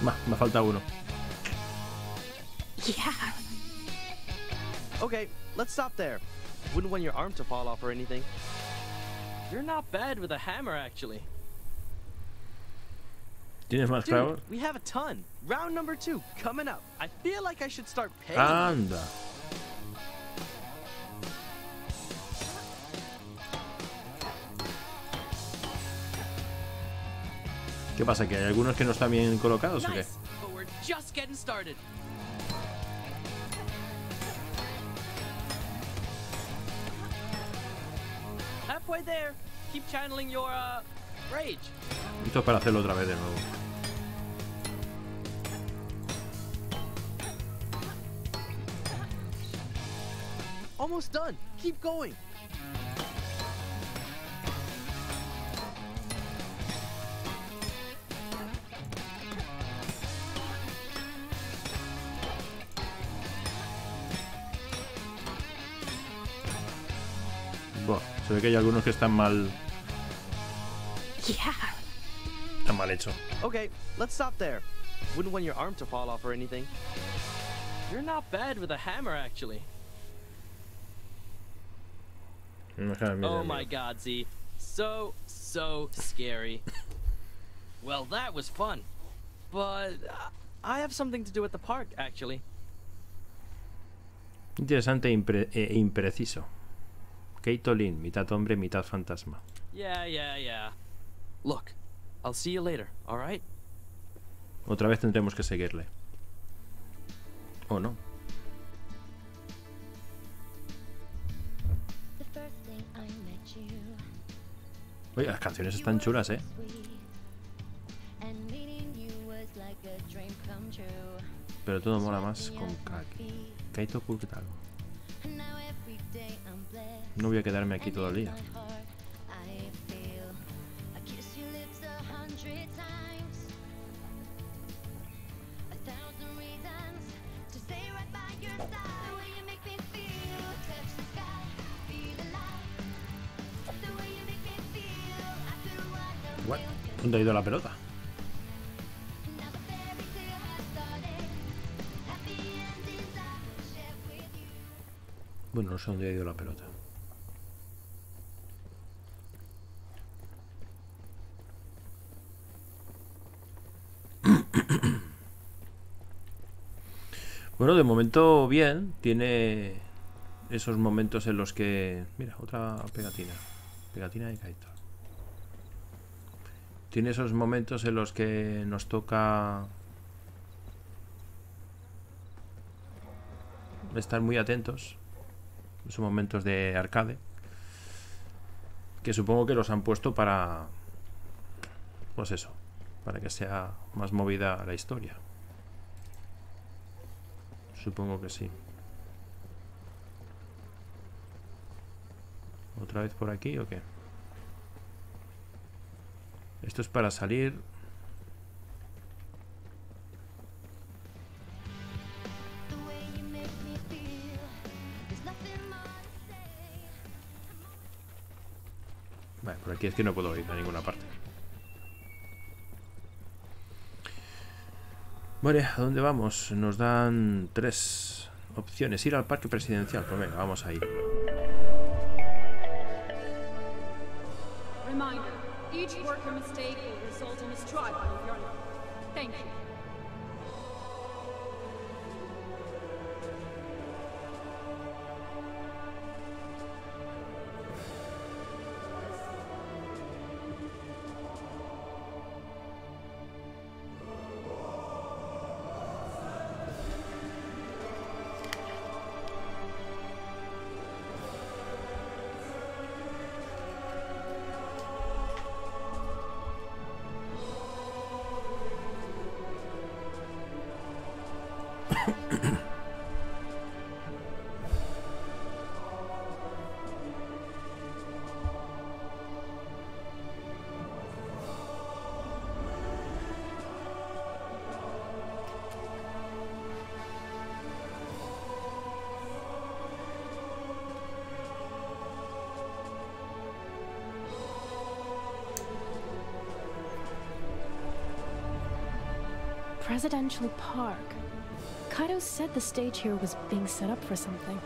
Speaker 1: Va, me falta uno.
Speaker 4: Yeah.
Speaker 3: Okay, let's stop there. Wouldn't want your arm to fall off or anything. You're not bad with a hammer, actually.
Speaker 1: ¿Tienes más
Speaker 3: Dude,
Speaker 1: clavos?
Speaker 3: we have a ton. Round number two coming up. I feel like I should start paying.
Speaker 1: Anda. ¿Qué pasa? ¿Que hay algunos que no están bien colocados o qué?
Speaker 3: nice, but we're just getting started. Halfway there. Keep channeling your uh.
Speaker 1: Esto es para hacerlo otra vez de nuevo.
Speaker 3: Almost done. Keep going.
Speaker 1: Buah, se ve que hay algunos que están mal,
Speaker 4: Yeah.
Speaker 1: están mal hechos.
Speaker 3: Okay, let's stop there. Wouldn't want your arm to fall off or anything. You're not bad with a hammer, actually. Oh my god, Z. So, so scary. well, that was fun. But uh, I have something to do at the park, actually.
Speaker 1: Interesante e impre e impreciso. Keito Lin, mitad hombre, mitad fantasma.
Speaker 3: Yeah, yeah, yeah. Look, I'll see you later, alright?
Speaker 1: Otra vez tendremos que seguirle. ¿O no? Oye, las canciones están chulas, ¿eh? Pero todo mola más con Kaki. Kaito Kurkitaro. No voy a quedarme aquí todo el día. ¿Dónde ha ido la pelota? Bueno, no sé dónde ha ido la pelota. Bueno, de momento bien. Tiene esos momentos en los que... Mira, otra pegatina. Pegatina de Kaito. Tiene esos momentos en los que nos toca estar muy atentos. Esos momentos de arcade. Que supongo que los han puesto para... Pues eso. Para que sea más movida la historia. Supongo que sí. ¿Otra vez por aquí o qué? Esto es para salir. Vale, por aquí es que no puedo ir a ninguna parte. Vale, ¿a dónde vamos? Nos dan tres opciones. Ir al parque presidencial. Pues venga, vamos a
Speaker 6: each worker mistake will result in a strike of your life. Thank you.
Speaker 4: Presidential Park. Kaido said the stage here was being set up for something.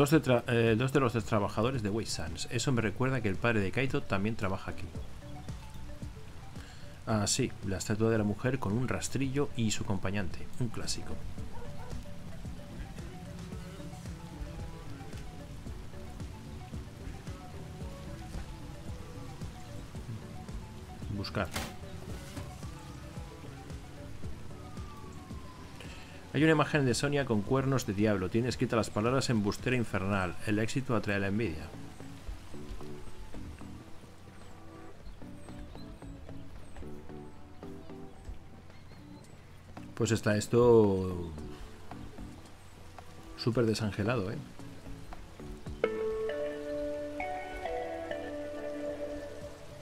Speaker 1: Dos de, eh, dos los trabajadores de Wei. Eso me recuerda que el padre de Kaito también trabaja aquí. Ah, sí, la estatua de la mujer con un rastrillo y su acompañante. Un clásico. Hay una imagen de Sonia con cuernos de diablo. Tiene escritas las palabras embustera infernal. El éxito atrae la envidia. Pues está esto súper desangelado, ¿eh?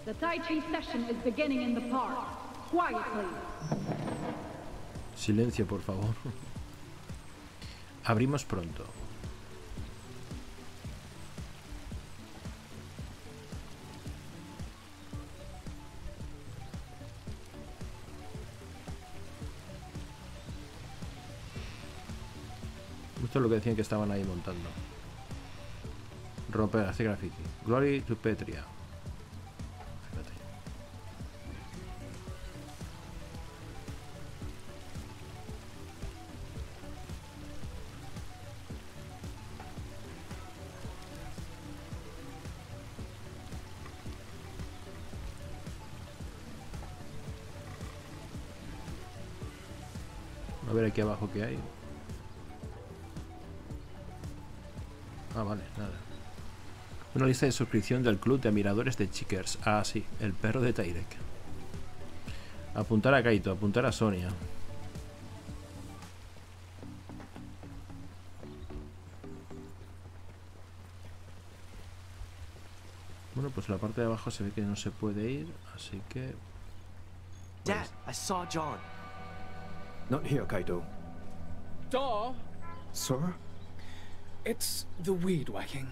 Speaker 6: The Tai Chi session is beginning in the park. Quiet, please.
Speaker 1: Silencio, por favor. Abrimos pronto. Esto es lo que decían que estaban ahí montando. Romper, hace graffiti. Glory to Petria. Abajo qué hay. Ah, vale, nada. Una lista de suscripción del club de admiradores de Chickers. Ah, sí, el perro de Tyrek. Apuntar a Kaito, apuntar a Sonia. Bueno, pues la parte de abajo se ve que no se puede ir, así que...
Speaker 3: Dad, I saw John.
Speaker 11: Not here, Kaito.
Speaker 8: Daw,
Speaker 11: Sir?
Speaker 8: it's the weed whacking.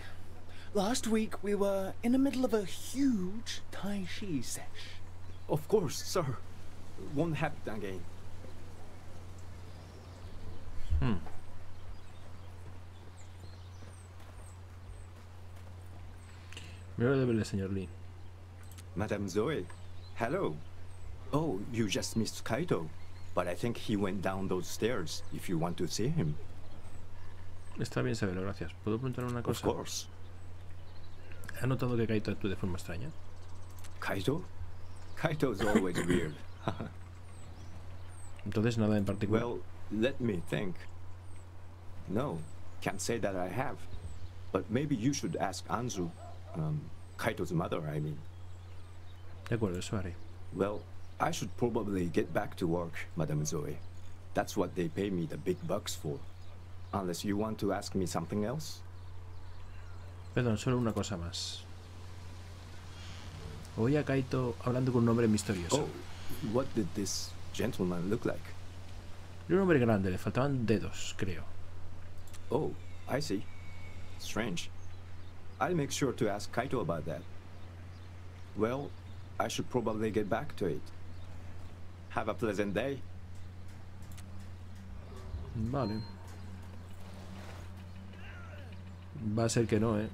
Speaker 8: Last week we were in the middle of a huge Tai Chi sesh.
Speaker 11: Of course, sir. Won't happen again.
Speaker 1: Hmm. Mira lo de señor Lee.
Speaker 11: Madame Zoe. Hello. Oh, you just missed Kaito. But I think he went down those stairs if you want to see him.
Speaker 1: Está bien saberlo, gracias. ¿Puedo preguntar una cosa?
Speaker 11: Of course.
Speaker 1: ¿Ha notado que Kaito actúa de forma extraña?
Speaker 11: Kaito? Kaito's always weird.
Speaker 1: Entonces nada en particular.
Speaker 11: Well, let me think. No, can't say that I have. But maybe you should ask Anzu. Um, Kaito's mother, I mean.
Speaker 1: De acuerdo, eso haré.
Speaker 11: Well, I should probably get back to work, Madame Zoe. That's what they pay me the big bucks for. Unless you want to ask me something else?
Speaker 1: Perdón, solo una cosa más. Oí a Kaito hablando con un hombre misterioso.
Speaker 11: Oh, what did this gentleman look like?
Speaker 1: Era un hombre grande, le faltaban dedos, creo.
Speaker 11: Oh, I see. Strange. I'll make sure to ask Kaito about that. Well, I should probably get back to it. Have a pleasant day.
Speaker 1: Vale. Va a ser que no, ¿eh?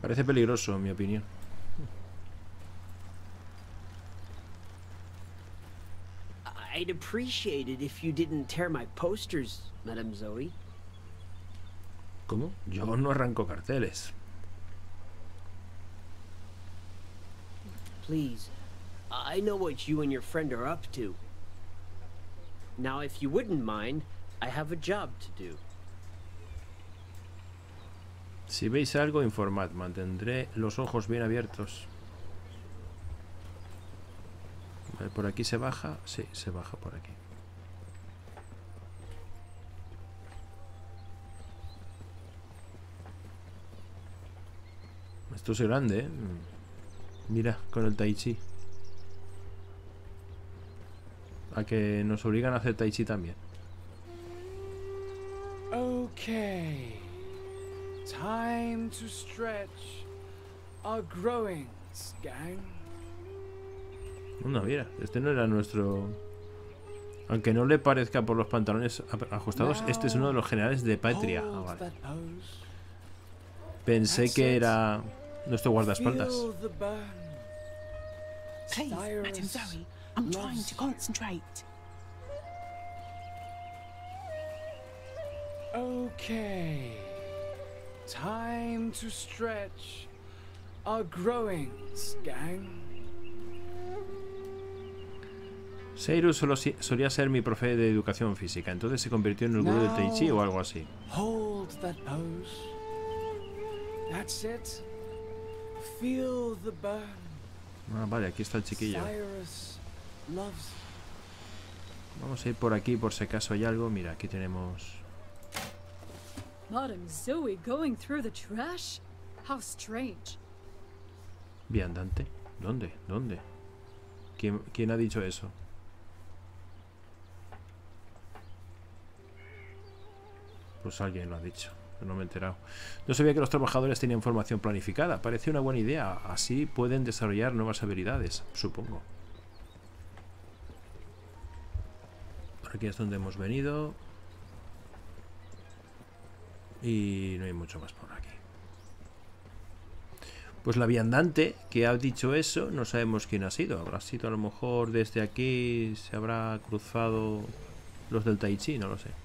Speaker 1: Parece peligroso, en mi opinión.
Speaker 12: I'd appreciate it if you didn't tear my posters, Madame Zoe.
Speaker 1: ¿Cómo? Yo no arranco carteles.
Speaker 12: Please. I know what you and your friend are up to. Now, if you wouldn't mind, I have a job to do.
Speaker 1: Si veis algo, informad. Mantendré los ojos bien abiertos. Vale, ¿Por aquí se baja? Sí, se baja por aquí. Esto es grande, ¿eh? Mira, con el tai chi. A que nos obligan a hacer tai chi también.
Speaker 8: Okay. Time to stretch our growings, gang.
Speaker 1: No, mira, este no era nuestro... Aunque no le parezca por los pantalones ajustados, este es uno de los generales de Patria. Ah, vale. Pensé que era nuestro guardaespaldas.
Speaker 13: Please, Madam
Speaker 8: Cyrus
Speaker 13: Zoe, I'm trying to concentrate.
Speaker 8: Okay. Time to stretch our growings, gang.
Speaker 1: Seirus solo si- solía ser mi profe de educación física, entonces se convirtió en el gurú del Tai Chi o algo así.
Speaker 8: Hold that pose. That's it. Feel the burn.
Speaker 1: Ah, vale, aquí está el chiquillo. Vamos a ir por aquí por si acaso hay algo. Mira, aquí tenemos
Speaker 6: spotting Zoe going through the trash? How strange.
Speaker 1: Viandante. ¿Dónde? ¿Dónde? ¿Quién, ¿Quién ha dicho eso? Pues alguien lo ha dicho, no me he enterado. No sabía que los trabajadores tenían formación planificada. Parece una buena idea. Así pueden desarrollar nuevas habilidades, supongo. Aquí es donde hemos venido. Y no hay mucho más por aquí. Pues la viandante que ha dicho eso, no sabemos quién ha sido. Habrá sido a lo mejor desde aquí, se habrá cruzado los del Tai Chi, no lo sé.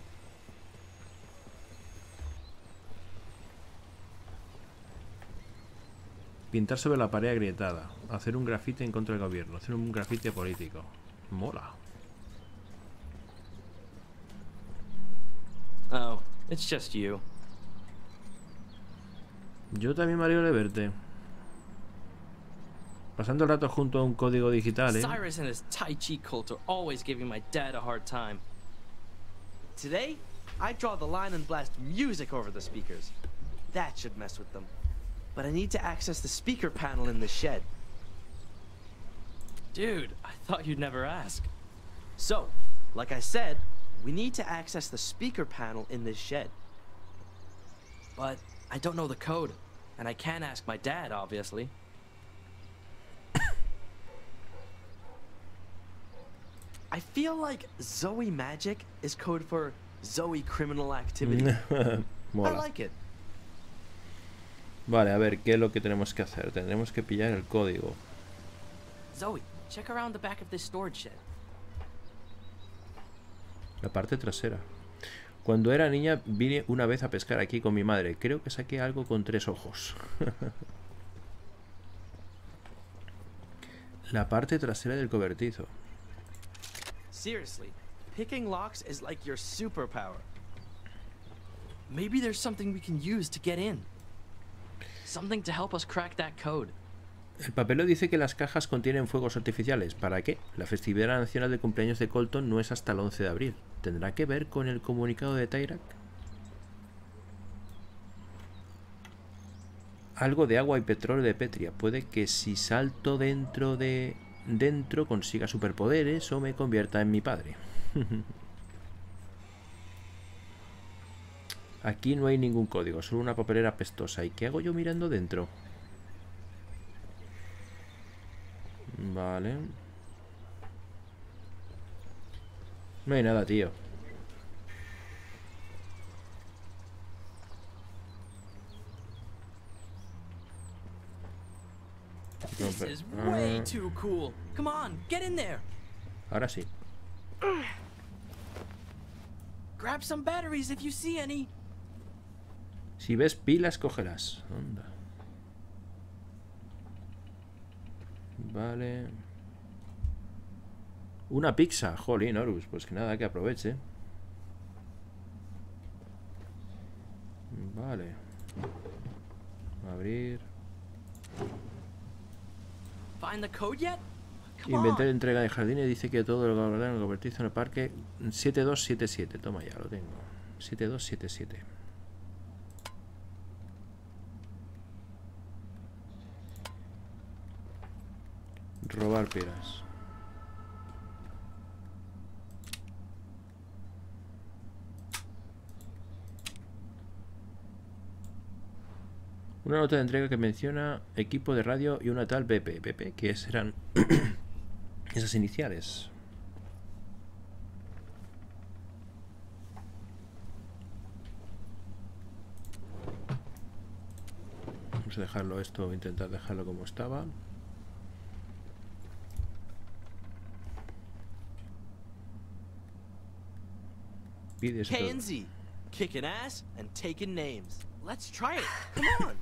Speaker 1: Pintar sobre la pared agrietada. Hacer un grafite en contra del gobierno. Hacer un grafite político. Mola.
Speaker 14: Oh, it's just you.
Speaker 1: Yo también me alegro de verte. Pasando el rato junto a un código digital, ¿eh?
Speaker 3: Cyrus and his Tai Chi cult are always giving my dad a hard time. Today, I draw the line and blast music over the speakers. That should mess with them. But I need to access the speaker panel in the shed. Dude, I thought you'd never ask. So, like I said, we need to access the speaker panel in this shed. But I don't know the code, and I can't ask my dad, obviously. I feel like Zoe Magic is code for Zoe Criminal Activity. I like it.
Speaker 1: Vale, a ver, ¿qué es lo que tenemos que hacer? Tendremos que pillar el código.
Speaker 3: Zoe, check around the back of this storage shed.
Speaker 1: La parte trasera. Cuando era niña vine una vez a pescar aquí con mi madre. Creo que saqué algo con tres ojos. La parte trasera del cobertizo.
Speaker 3: Seriously, picking locks is like your superpower. Maybe there's something we can use to get in. Something to help us crack that code.
Speaker 1: El papeleo dice que las cajas contienen fuegos artificiales. ¿Para qué? La festividad nacional de cumpleaños de Colton no es hasta el 11 de abril. ¿Tendrá que ver con el comunicado de Tyrak? Algo de agua y petróleo de Petria. Puede que si salto dentro de... dentro consiga superpoderes o me convierta en mi padre. Aquí no hay ningún código, solo una papelera pestosa. ¿Y qué hago yo mirando dentro? Vale. No hay nada, tío.
Speaker 3: This is way
Speaker 1: Ah,
Speaker 3: too cool. Come on, get in there.
Speaker 1: ahora sí.
Speaker 3: Grab some batteries if you see any.
Speaker 1: Si ves pilas, cógelas. Anda. Vale. Una pizza. Jolín, Horus. Pues que nada, que aproveche. Vale. Abrir. Inventario de entrega de jardines dice que todo lo que el convertizo en el parque 7277. Toma ya, lo tengo. 7277. Robar piedras. Una nota de entrega que menciona equipo de radio y una tal BP. BP, que serán esas iniciales. Vamos a dejarlo esto, intentar dejarlo como estaba. Pides
Speaker 3: K
Speaker 1: otro-
Speaker 3: and Z, kicking ass and taking names. Let's try it. Come on.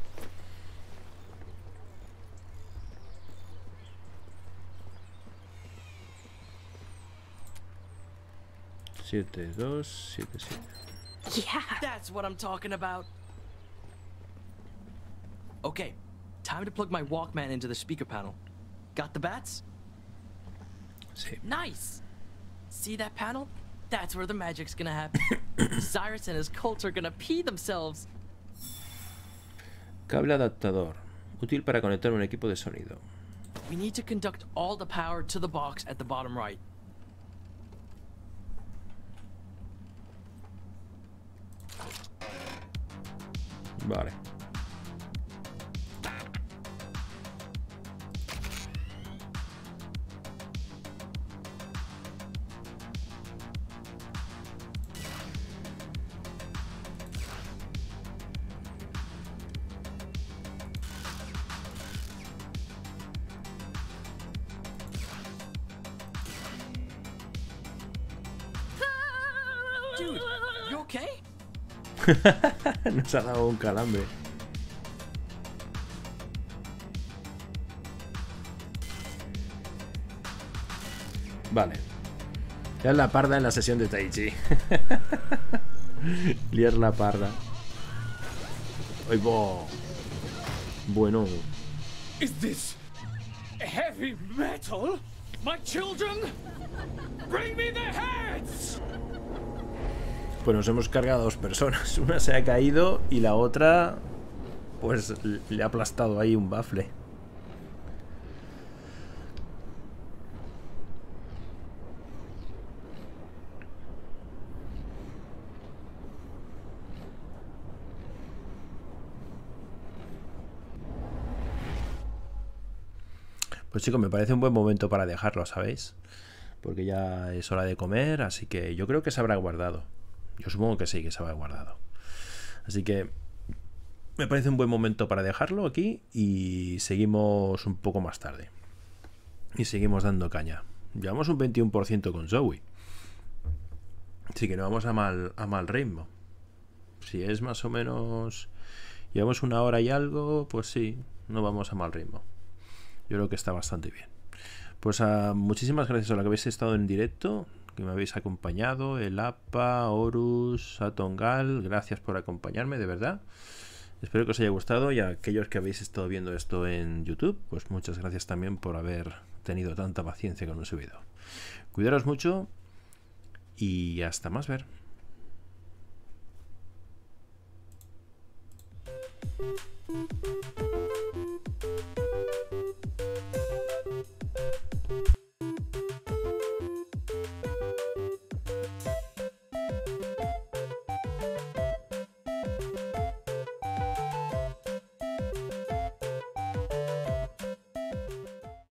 Speaker 1: 7, 2, 7, 7.
Speaker 3: Yeah. That's what I'm talking about. Okay, time to plug my Walkman into the speaker panel. Got the bats?
Speaker 1: Sí.
Speaker 3: Nice. See that panel? That's where the magic's gonna happen. Cyrus and his cult are gonna pee themselves.
Speaker 1: Cable adaptador. Útil para conectar un equipo de sonido.
Speaker 3: We need to conduct all the power to the box at the bottom right.
Speaker 1: Vale. Nos ha dado un calambre. Vale. La parda en la sesión de Tai Chi. Liar la parda. Ay, bo. Bueno.
Speaker 8: Is this heavy metal? My children? Bring me their heads!
Speaker 1: Pues nos hemos cargado a dos personas. Una se ha caído y la otra. Pues le ha aplastado ahí un bafle. Pues chicos, me parece un buen momento para dejarlo, ¿sabéis? Porque ya es hora de comer, así que yo creo que se habrá guardado. Yo supongo que sí, que se habrá guardado. Así que me parece un buen momento para dejarlo aquí y seguimos un poco más tarde. Y seguimos dando caña. Llevamos un 21% con Zoe. Así que no vamos a mal, a mal ritmo. Si es más o menos... Llevamos una hora y algo, pues sí, no vamos a mal ritmo. Yo creo que está bastante bien. Pues a, muchísimas gracias a los que habéis estado en directo, que me habéis acompañado, el APA, Horus, Atongal, gracias por acompañarme, de verdad. Espero que os haya gustado y a aquellos que habéis estado viendo esto en YouTube, pues muchas gracias también por haber tenido tanta paciencia con un subido. Cuidaros mucho y hasta más ver.